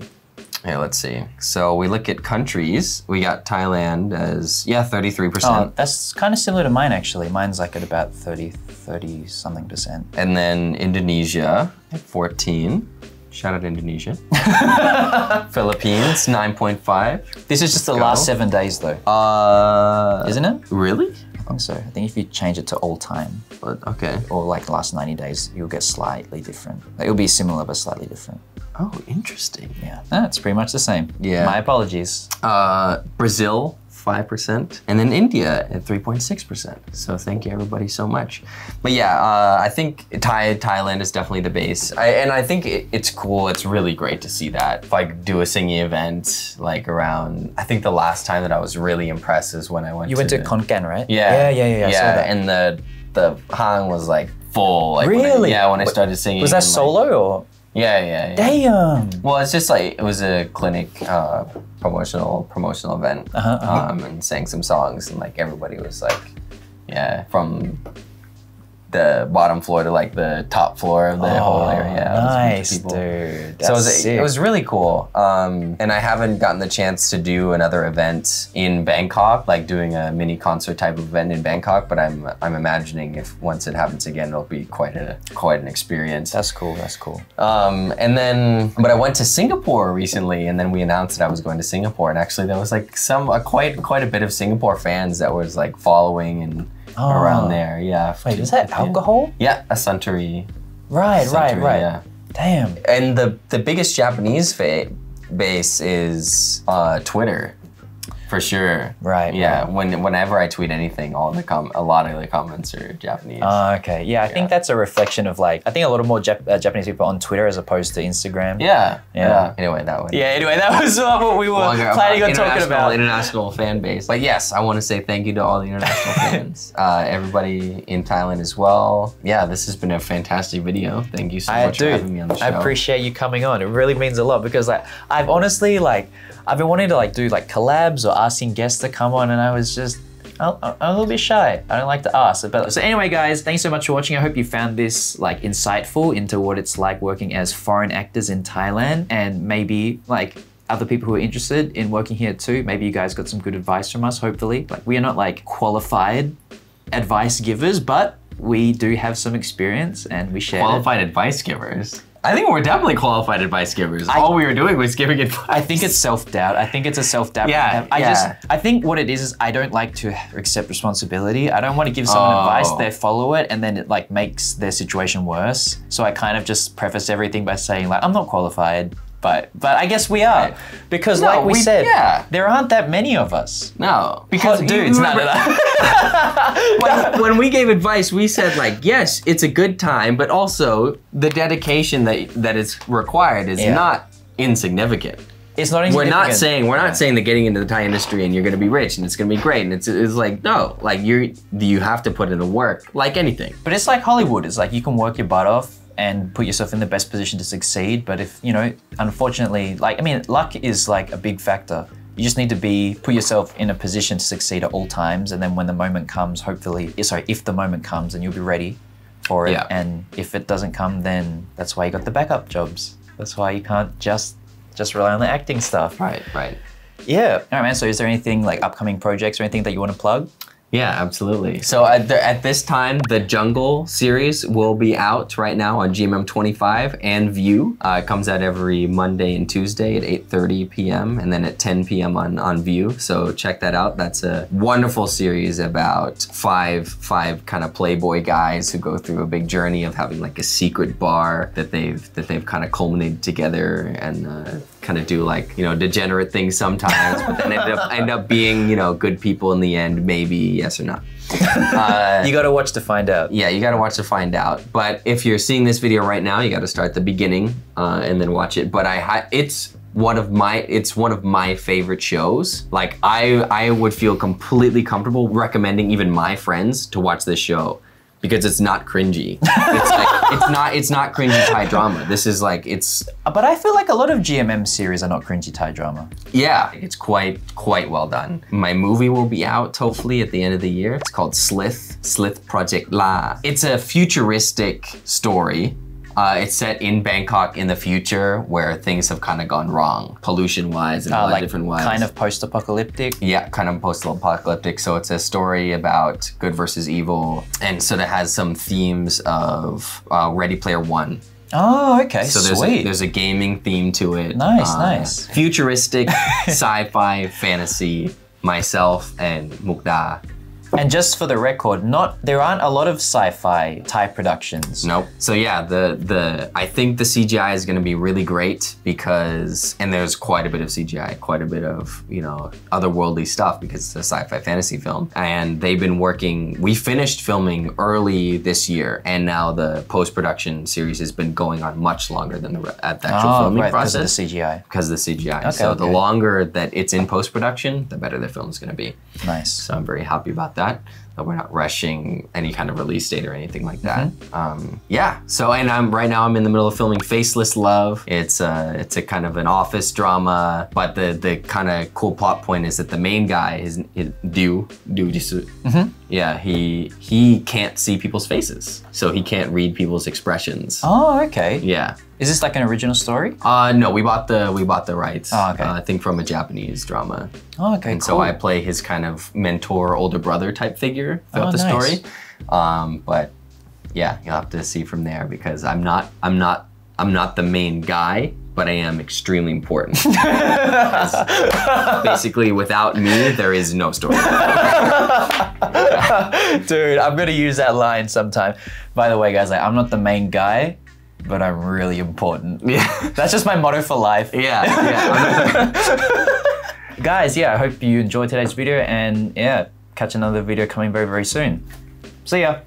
Here, let's see. So we look at countries. We got Thailand as yeah, 33%. Oh, that's kind of similar to mine actually. Mine's like at about 30, 30 something percent. And then Indonesia at 14. Shout out Indonesia. [LAUGHS] Philippines 9.5. This is just the Go. last seven days though, Uh, isn't it? really? Think so. I think if you change it to all time, But- Okay. or like last 90 days, you'll get slightly different. Like, it'll be similar but slightly different. Oh, interesting. Yeah, that's pretty much the same. Yeah. My apologies. Uh, Brazil, 5%. And then India at 3.6%. So thank you everybody so much. But yeah, uh, I think Thai, Thailand is definitely the base. I, and I think it, it's cool. It's really great to see that. If I do a singing event like around, I think the last time that I was really impressed is when I went You to went to Khon Kaen, right? Yeah. Yeah, yeah, yeah. yeah. That. And the, the hang was like full. Like when I- Really? yeah, when I started singing. Was that and, like- solo or? Yeah, yeah, yeah. Damn. Well, it's just like it was a clinic uh, promotional promotional event, Uh-huh, uh-huh. Um, and sang some songs, and like everybody was like, yeah, from the bottom floor to like the top floor of the whole area. It was a bunch of Oh, Nice, dude. That's So it was, it was really cool. Um, and I haven't gotten the chance to do another event in Bangkok, like doing a mini concert type of event in Bangkok. But I'm I'm imagining if once it happens again, it'll be quite a quite an experience. That's cool. That's cool. Um, and then, but I went to Singapore recently, and then we announced that I was going to Singapore. And actually, there was like some uh, quite quite a bit of Singapore fans that was like following and around there. Yeah. Wait, is that alcohol? Yeah, a Suntory. Right, right, right. Yeah. Damn. And the the biggest Japanese fa- base is uh, Twitter, for sure. Right, Yeah. When whenever I tweet anything, all the com- a lot of the comments are Japanese. Uh, okay. Yeah, I think that's a reflection of like I think a lot of more Jap- uh, Japanese people on Twitter as opposed to Instagram. yeah, Yeah. yeah. Anyway, that one. Yeah. Anyway, that was what we were Longer planning on about talking international- about. international fan base. But yes, I want to say thank you to all the international [LAUGHS] fans, uh, everybody in Thailand as well. Yeah, this has been a fantastic video. Thank you so I much do. for having me on the show. I appreciate you coming on. It really means a lot because like I've honestly like I've been wanting to like do like collabs or asking guests to come on, and I was just I'm a little bit shy. I don't like to ask. But so anyway, guys, thanks so much for watching. I hope you found this like insightful into what it's like working as foreign actors in Thailand, and maybe like other people who are interested in working here too. Maybe you guys got some good advice from us. Hopefully, like we are not like qualified advice givers, but we do have some experience and we share. it. qualified advice givers. I think we're definitely qualified advice givers. All we were doing was giving advice. I think it's self doubt. I think it's a self doubt. Yeah, um, I yeah. just, I think what it is is I don't like to accept responsibility. I don't want to give someone Oh. advice, they follow it, and then it like makes their situation worse. So I kind of just preface everything by saying like I'm not qualified, but but I guess we are because No, like we, we- said, yeah. there aren't that many of us. no, Because you dudes, no, no, remember- [LAUGHS] when, when we gave advice, we said like, yes, it's a good time, but also the dedication that that is required is Yeah. not insignificant. It's not. We're not saying we're not saying that getting into the Thai industry and you're going to be rich and it's going to be great and it's it's like no, like you you have to put in the work like anything. But it's like Hollywood. It's like you can work your butt off and put yourself in the best position to succeed. But if, you know, unfortunately, like, I mean, luck is like a big factor. You just need to be, put yourself in a position to succeed at all times. And then when the moment comes, hopefully, eh, sorry, if the moment comes, then you'll be ready for it. Yeah. And if it doesn't come, then that's why you got the backup jobs. That's why you can't just, just rely on the acting stuff. Right, right. Yeah. All right, man. So is there anything like upcoming projects or anything that you want to plug? Yeah, absolutely. So at, the, at this time, the Jungle series will be out right now on GMM 25 and Viu. Uh, it comes out every Monday and Tuesday at 8:30 p.m. and then at 10 p.m. on on Viu. So check that out. That's a wonderful series about five five kind of playboy guys who go through a big journey of having like a secret bar that they've that they've kind of culminated together and. Uh, kind of do like you know degenerate things sometimes but then end up end up being you know good people in the end maybe yes or not uh, [LAUGHS] You got to watch to find out. yeah, you got to watch to find out. But if you're seeing this video right now, you got to start the beginning uh, and then watch it. But I, it's one of my, it's one of my favorite shows. Like I, I would feel completely comfortable recommending even my friends to watch this show because it's not cringy. It's like, it's not, it's not cringy Thai drama. This is like, it's But I feel like a lot of GMM series are not cringy Thai drama. Yeah, it's quite quite well done. My movie will be out hopefully at the end of the year. It's called Slith, Slith Project La. It's a futuristic story. Uh, it's set in Bangkok in the future where things have kind of gone wrong, pollution wise and a Uh, lot of like different ways. kind of post-apocalyptic. Yeah, kind of post-apocalyptic. So it's a story about good versus evil, and sort of has some themes of uh, Ready Player One. Oh, okay, So there's sweet. a, there's a gaming theme to it. Uh, Nice, nice. Futuristic, [LAUGHS] sci-fi, fantasy. Myself and Mukda. And just for the record, not there aren't a lot of sci-fi type productions. Nope. So yeah, the the I think the CGI is going to be really great because and there's quite a bit of CGI, quite a bit of you know otherworldly stuff because it's a sci-fi fantasy film. And they've been working. We finished filming early this year, and now the post-production series has been going on much longer than the at the actual Oh, filming right, because of the CGI. because of the CGI. Okay, so the longer that it's in post production, the better the film is going to be. Nice. So I'm very happy about that. We're not rushing any kind of release date or anything like that. Mm-hmm. Um, yeah. So and I'm right now I'm in the middle of filming Faceless Love. It's a it's a kind of an office drama, but the the kind of cool plot point is that the main guy is, do Du Du Jisoo. Yeah, he he can't see people's faces, so he can't read people's expressions. Oh, okay. Yeah. Is this like an original story? Uh, no, we bought the we bought the rights. Oh, okay. Uh, I think from a Japanese drama. Oh, okay. And cool. so I play his kind of mentor, older brother type figure throughout Oh, the nice. story. Um, but yeah, you'll have to see from there because I'm not I'm not I'm not the main guy, but I am extremely important. [LAUGHS] Basically, without me, there is no story. [LAUGHS] Dude, I'm gonna use that line sometime. By the way, guys, like I'm not the main guy, but I'm really important. yeah, That's just my motto for life. yeah, yeah. [LAUGHS] Guys, yeah, I hope you enjoyed today's video and yeah, catch another video coming very, very soon. See ya.